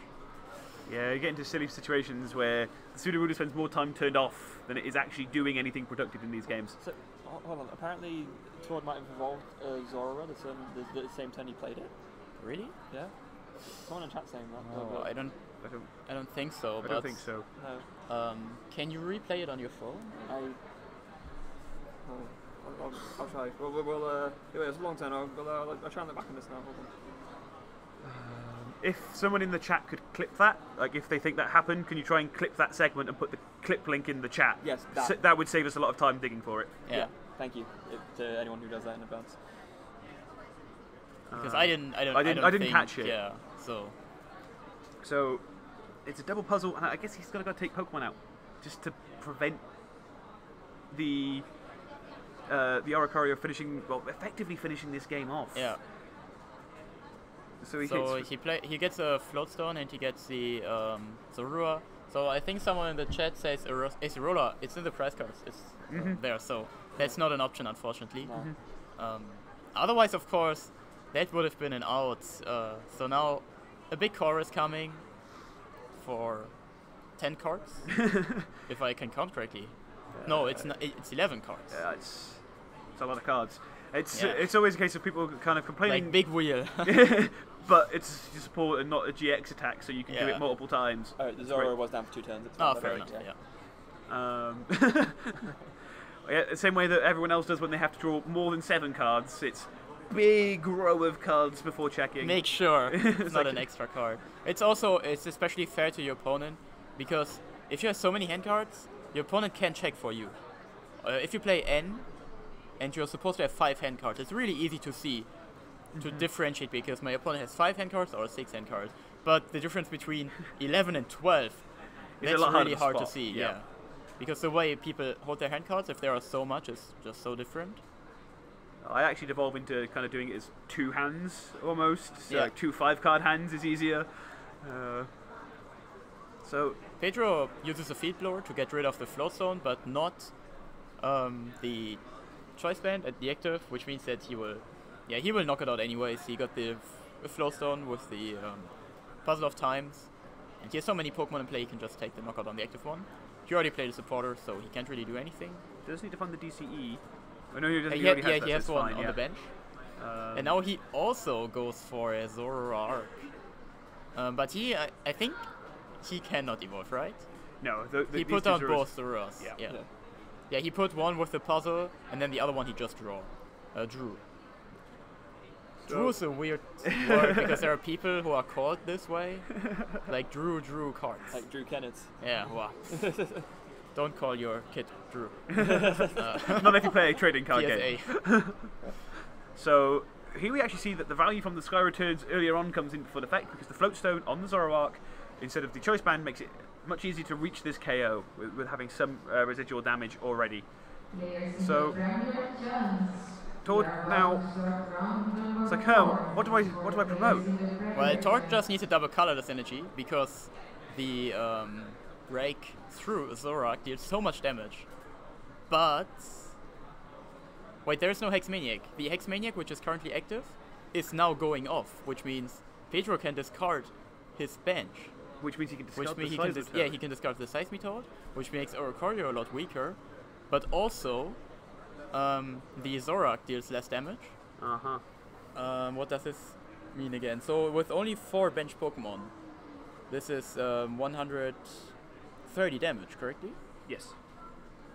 Yeah, you get into silly situations where the Sudowoodo spends more time turned off than it is actually doing anything productive in these games. So, hold on. Apparently, Tord might have evolved uh, Zorua the same, the, the same turn he played it. Really? Yeah. Someone in chat saying that. Oh, I don't. I don't, I don't think so. I but don't think so. No, Um, can you replay it on your phone? I. Oh, I'll, I'll, I'll try. We'll, we'll, we'll uh, anyway, it's a long turn. I'll, we'll, uh, I'll try and look back on this now. Hold on. If someone in the chat could clip that, like if they think that happened, can you try and clip that segment and put the clip link in the chat? Yes, S- that. that would save us a lot of time digging for it. Yeah. Thank you if, to anyone who does that in advance. Because Um, I didn't. I don't. I didn't- don't I didn't think- catch it. Yeah. So So it's a double puzzle, and I guess he's gonna go take Pokemon out just to prevent the uh, the Oricorio finishing, well, effectively finishing this game off. yeah. So he So hits. he play. He gets a floatstone and he gets the um, Zorua. So I think someone in the chat says it's a Acerola. It's in the prize cards. It's uh, Mhm. there. So that's not an option, unfortunately. No. Um, otherwise, of course, that would have been an out. Uh, so now a big Colress coming for 10 cards, if I can count correctly. No, it's not, it's 11 cards. Yeah, it's, it's a lot of cards. It's Yeah. it's always a case of people kind of complaining, Like big wheel. but it's just support and not a GX attack, so you can do it multiple times. Alright, the It's Zora great. was down for two turns. It's oh, not fair very- enough. yeah. Yeah. Um, yeah, the same way that everyone else does when they have to draw more than seven cards. It's big row of cards before checking. Make sure it's It's not like- an extra card. It's also it's especially fair to your opponent because if you have so many hand cards, your opponent can check for you. Uh, if you play N and you're supposed to have five hand cards, it's really easy to see to Mm-hmm. differentiate because my opponent has five hand cards or six hand cards. But the difference between 11 and 12 It's a that's really to hard to see. yeah. Yeah. Because the way people hold their hand cards, if there are so much, is just so different. I actually devolve into kind of doing it as two hands almost. So Yeah. like two five card hands is easier. Uh, so Pedro uses a field blower to get rid of the float stone, but not um, the choice band at the active, which means that he will, yeah, he will knock it out anyways. He got the f- float with the um, puzzle of times, and he has so many Pokemon in play, he can just take the knockout on the active one. He already played a supporter, so he can't really do anything. does need to find the DCE. I know he Uh, doesn't. he he had- already yeah, has that, he has it's one fine, on yeah. the bench, Um, and now he also goes for a Zoroark. Um, but he, I, I think, he cannot evolve, right? no, the, the, he put out down Zoras- both Zoroarks. Yeah. yeah. Yeah. Yeah, he put one with the puzzle, and then the other one he just draw, uh, drew. Drew is a weird word because there are people who are called this way, like Drew drew cards. Like Drew Kennett. yeah, wow. Don't call your kid Drew. Uh, Not if you play a trading card game. So here we actually see that the value from the Sky Returns earlier on comes in full effect because the Floatstone on the Zoroark instead of the choice band makes it much easier to reach this KO with, with having some uh, residual damage already. So, Tord now. Like, oh, what do I what do I promote? Well, Tord just needs a double color colorless energy because the um, break through Zoroark deals so much damage. But wait, there's no Hexmaniac. The Hexmaniac, which is currently active, is now going off, which means Pedro can discard his bench. Which means he can discard Which means the he can dis- yeah he can discard the Seismitoad, which makes Oricorio a lot weaker, but also um, the Zoroark deals less damage. Uh-huh. Um, what does this mean again? So with only four bench Pokemon, this is um, 130 damage, correctly? Yes.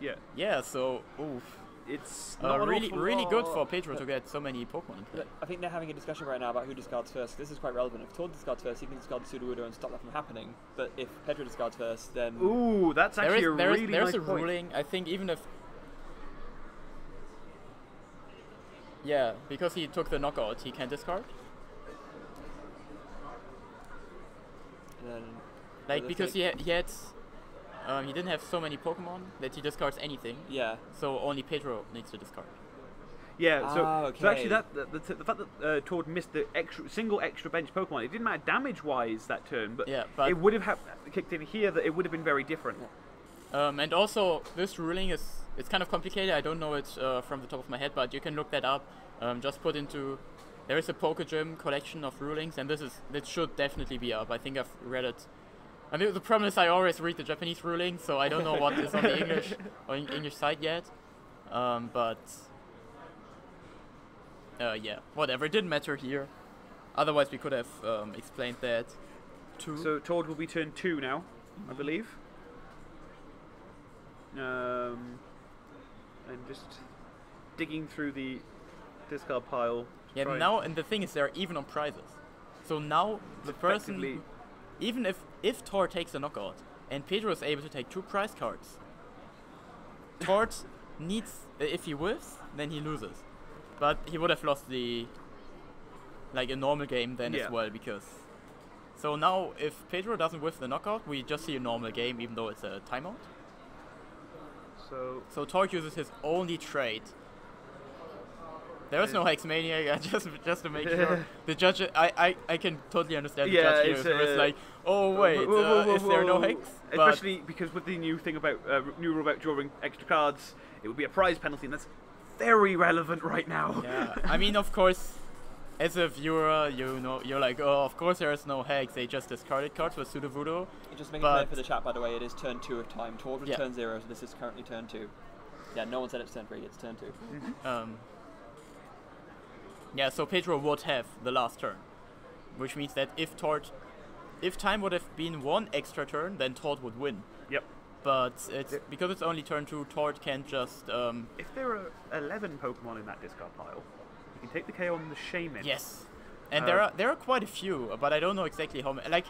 Yeah. Yeah. So oof, It's uh, not really really good for Pedro to get so many Pokemon in play. I think they're having a discussion right now about who discards first. This is quite relevant. If Tord discards first, he can discard the Sudowoodo and stop that from happening. But if Pedro discards first, then Ooh, that's actually is a there is really there's nice a point. ruling. I think even if yeah, because he took the knockout, he can discard. then Like because he ha- he had um, he didn't have so many Pokemon that he discards anything. yeah, So only Pedro needs to discard. Yeah, so, Ah, so actually, that the, the, the fact that uh, Tord missed the extra single extra bench Pokemon, it didn't matter damage-wise that turn, but, Yeah, but- it would have ha- kicked in here. That it would have been very different. Um, and also, this ruling is it's kind of complicated. I don't know it uh, from the top of my head, but you can look that up. Um, just put into there is a Pokegym collection of rulings, and this is this should definitely be up. I think I've read it. I mean, the problem is I always read the Japanese ruling, so I don't know what is on the English or in English side yet. Um, but uh, yeah, whatever. It didn't matter here. Otherwise, we could have um, explained that too. So Tord will be turn two now, I believe. Um, and just digging through the discard pile. Yeah, now and the thing is they're even on prizes. So now the person, effectively- who- even if if Tord takes a knockout and Pedro is able to take two prize cards, Tord needs uh, if he whiffs, then he loses. But he would have lost the like a normal game then Yeah. as well because. So now if Pedro doesn't whiff the knockout, we just see a normal game even though it's a timeout. So So Tord uses his only trait. There is no Hexmaniac, just just to make sure. The judge, I, I, I can totally understand the Yeah, judge here. it's, who is uh, like, oh wait, Whoa, whoa, uh, whoa, is there no hex? But- Especially because with the new thing about uh, new rule about drawing extra cards, it would be a prize penalty, and that's very relevant right now. yeah, I mean, of course, as a viewer, you know, you're like, oh, of course there is no hex. They just discarded cards with Sudowoodo. just make it clear But- for the chat. By the way, it is turn two of time. Tord was Yeah. turn zero, so this is currently turn two. Yeah, no one said it's turn three. It's turn two. Um, yeah, so Pedro would have the last turn, which means that if Tord, if time would have been one extra turn, then Tord would win. Yep. But it's because it's only turn two, Tord can just um, If there are 11 Pokemon in that discard pile, you can take the KO on the Shaymin. yes, and there Uh, are there are quite a few, but I don't know exactly how many. Like,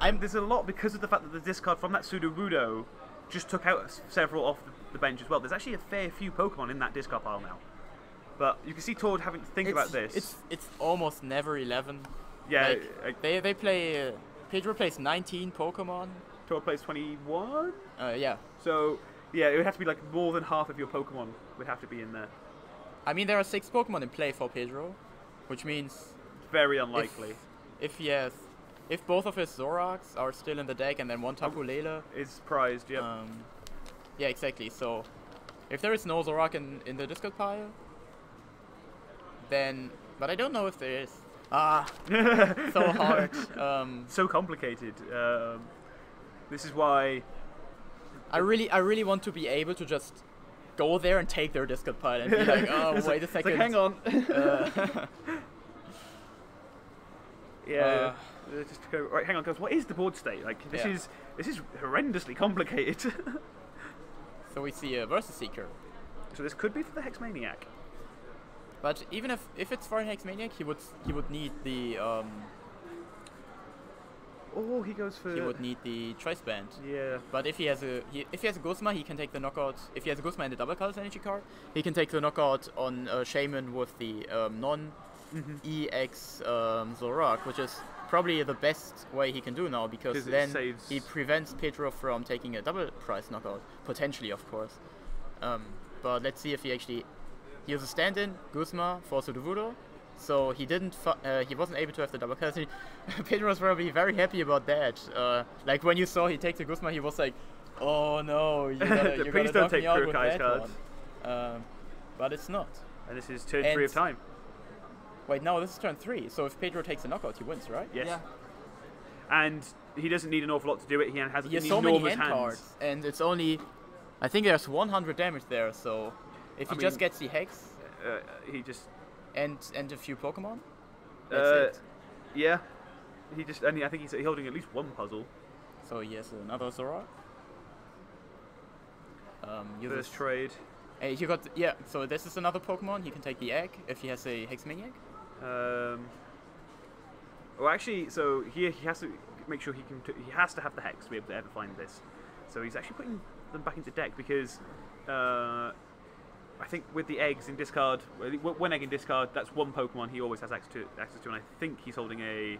I'm There's a lot because of the fact that the discard from that Sudowoodo just took out several off the bench as well. There's actually a fair few Pokemon in that discard pile now. But you can see Tord having to think it's, about this. It's it's almost never eleven. yeah, like, like, they they play. Uh, Pedro plays 19 Pokemon. Tord plays 21. Uh, yeah, So yeah, it would have to be like more than half of your Pokemon would have to be in there. I mean there are six Pokemon in play for Pedro, which means very unlikely. If, if has, if both of his Zoroarks are still in the deck and then one Tapu Lele, Is prized, yep. um, yeah, exactly. So, if there is no Zoroark in, in the discard pile, then, but I don't know if there is. Ah, so hard. Um, so complicated. Um, this is why I really, I really want to be able to just go there and take their discard pile and be like, oh, wait like- a it's like, second. hang on. Uh, Yeah. uh, just go right. Hang on, guys. What is the board state? Like this Yeah. is this is horrendously complicated. so we see a Versus Seeker. so this could be for the Hexmaniac. But even if if it's for an Hexmaniac, he would he would need the um Oh, he goes for. he would need the choice band. Yeah. But if he has a he, if he has a Guzma, he can take the knockout. If he has a Guzma and the double colors energy card, he can take the knockout on uh, Shaymin with the um, non Mhm. EX um, Zoroark, which is probably the best way he can do now because then saves- he prevents Pedro from taking a double price knockout potentially, of course. Um, but let's see if he actually he was a stand-in Guzma for Sudowoodo, so he didn't fu- uh, he wasn't able to have the double custody. Pedro was probably very happy about that. Uh, like when you saw he take the Guzma, he was like, "Oh no, you gotta, you Please gotta don't take me out with Kurokai's that cards." one." Um, but it's not. And this is turn three of time. Wait, no, this is turn three. So if Pedro takes a knockout, he wins, right? Yes. Yeah. And he doesn't need an awful lot to do it. He has He has an so many enormous hand hands. cards, and it's only, I think there's 100 damage there. So if I he just mean- gets the hex Uh, he just and and a few Pokemon, that's uh, it. yeah. He just and I think he's holding at least one puzzle. So he has another Zorua. Um, First trade. Hey, you got yeah. So this is another Pokemon. He can take the egg if he has a Hex Maniac. Um, well, actually, so here he has to make sure he can. T- he has to have the hex to be able to ever find this. So he's actually putting them back into deck because uh, I think with the eggs in discard, one egg in discard, that's one Pokemon he always has access to. Access to, and I think he's holding a.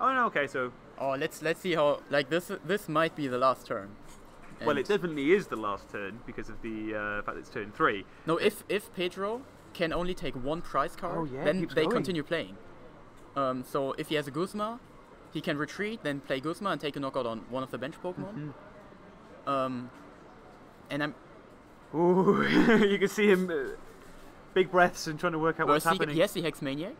Oh no, okay, so Oh, let's let's see how like this this might be the last turn. well, it definitely is the last turn because of the uh, fact that it's turn three. No, if if Pedro can only take one prize card, Oh, yeah, then they going. continue playing. Um, so if he has a Guzma, he can retreat, then play Guzma and take a knockout on one of the bench Pokemon. Mm-hmm. Um, and I'm Ooh, you can see him. Uh, big breaths and trying to work out well, what's he, happening. he has the Hex Maniac,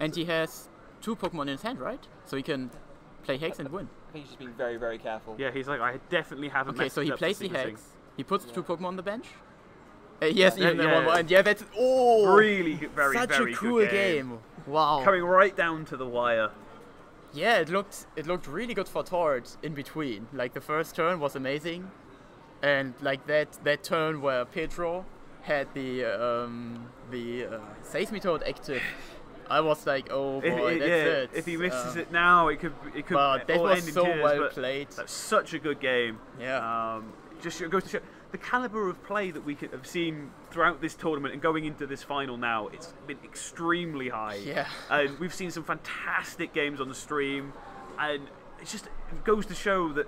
and he has two Pokemon in his hand, right? So he can play Hex and win. I think he's just being very, very careful. Yeah, he's like, I definitely haven't. Okay, so he up plays the sequencing." Hex. He puts Yeah. two Pokemon on the bench. Uh, yes, Yeah, even yeah. one more. And yeah, that's oh, Really, good- very, such very a good cool game. Wow. Coming right down to the wire. Yeah, it looked it looked really good for Tord in between. Like the first turn was amazing, and like that that turn where Pedro had the um, the uh, Seismitoad active, I was like, oh boy, If, that's yeah, it. if he misses Um, it now, it could it could but that was so tears, well played. That's such a good game. Yeah. Um, just goes to show the caliber of play that we could have seen throughout this tournament and going into this final now. It's been extremely high. Yeah. And we've seen some fantastic games on the stream, and it just goes to show that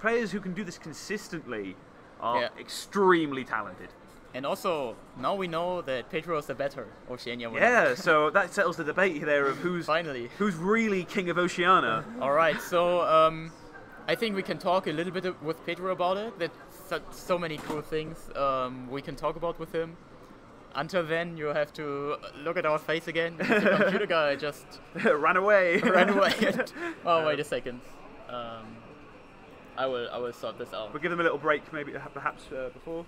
players who can do this consistently are Yeah. extremely talented. And also now we know that Pedro is the better Oceania winner. Yeah, so that settles the debate there of who's Finally. who's really king of Oceania. All right, so um, I think we can talk a little bit with Pedro about it. That so, so many cool things um, we can talk about with him. Until then, you have to look at our face again. The computer guy just Ran away. ran away. oh, wait a second. Um, I will I will sort this out. We'll give them a little break, maybe perhaps uh, before.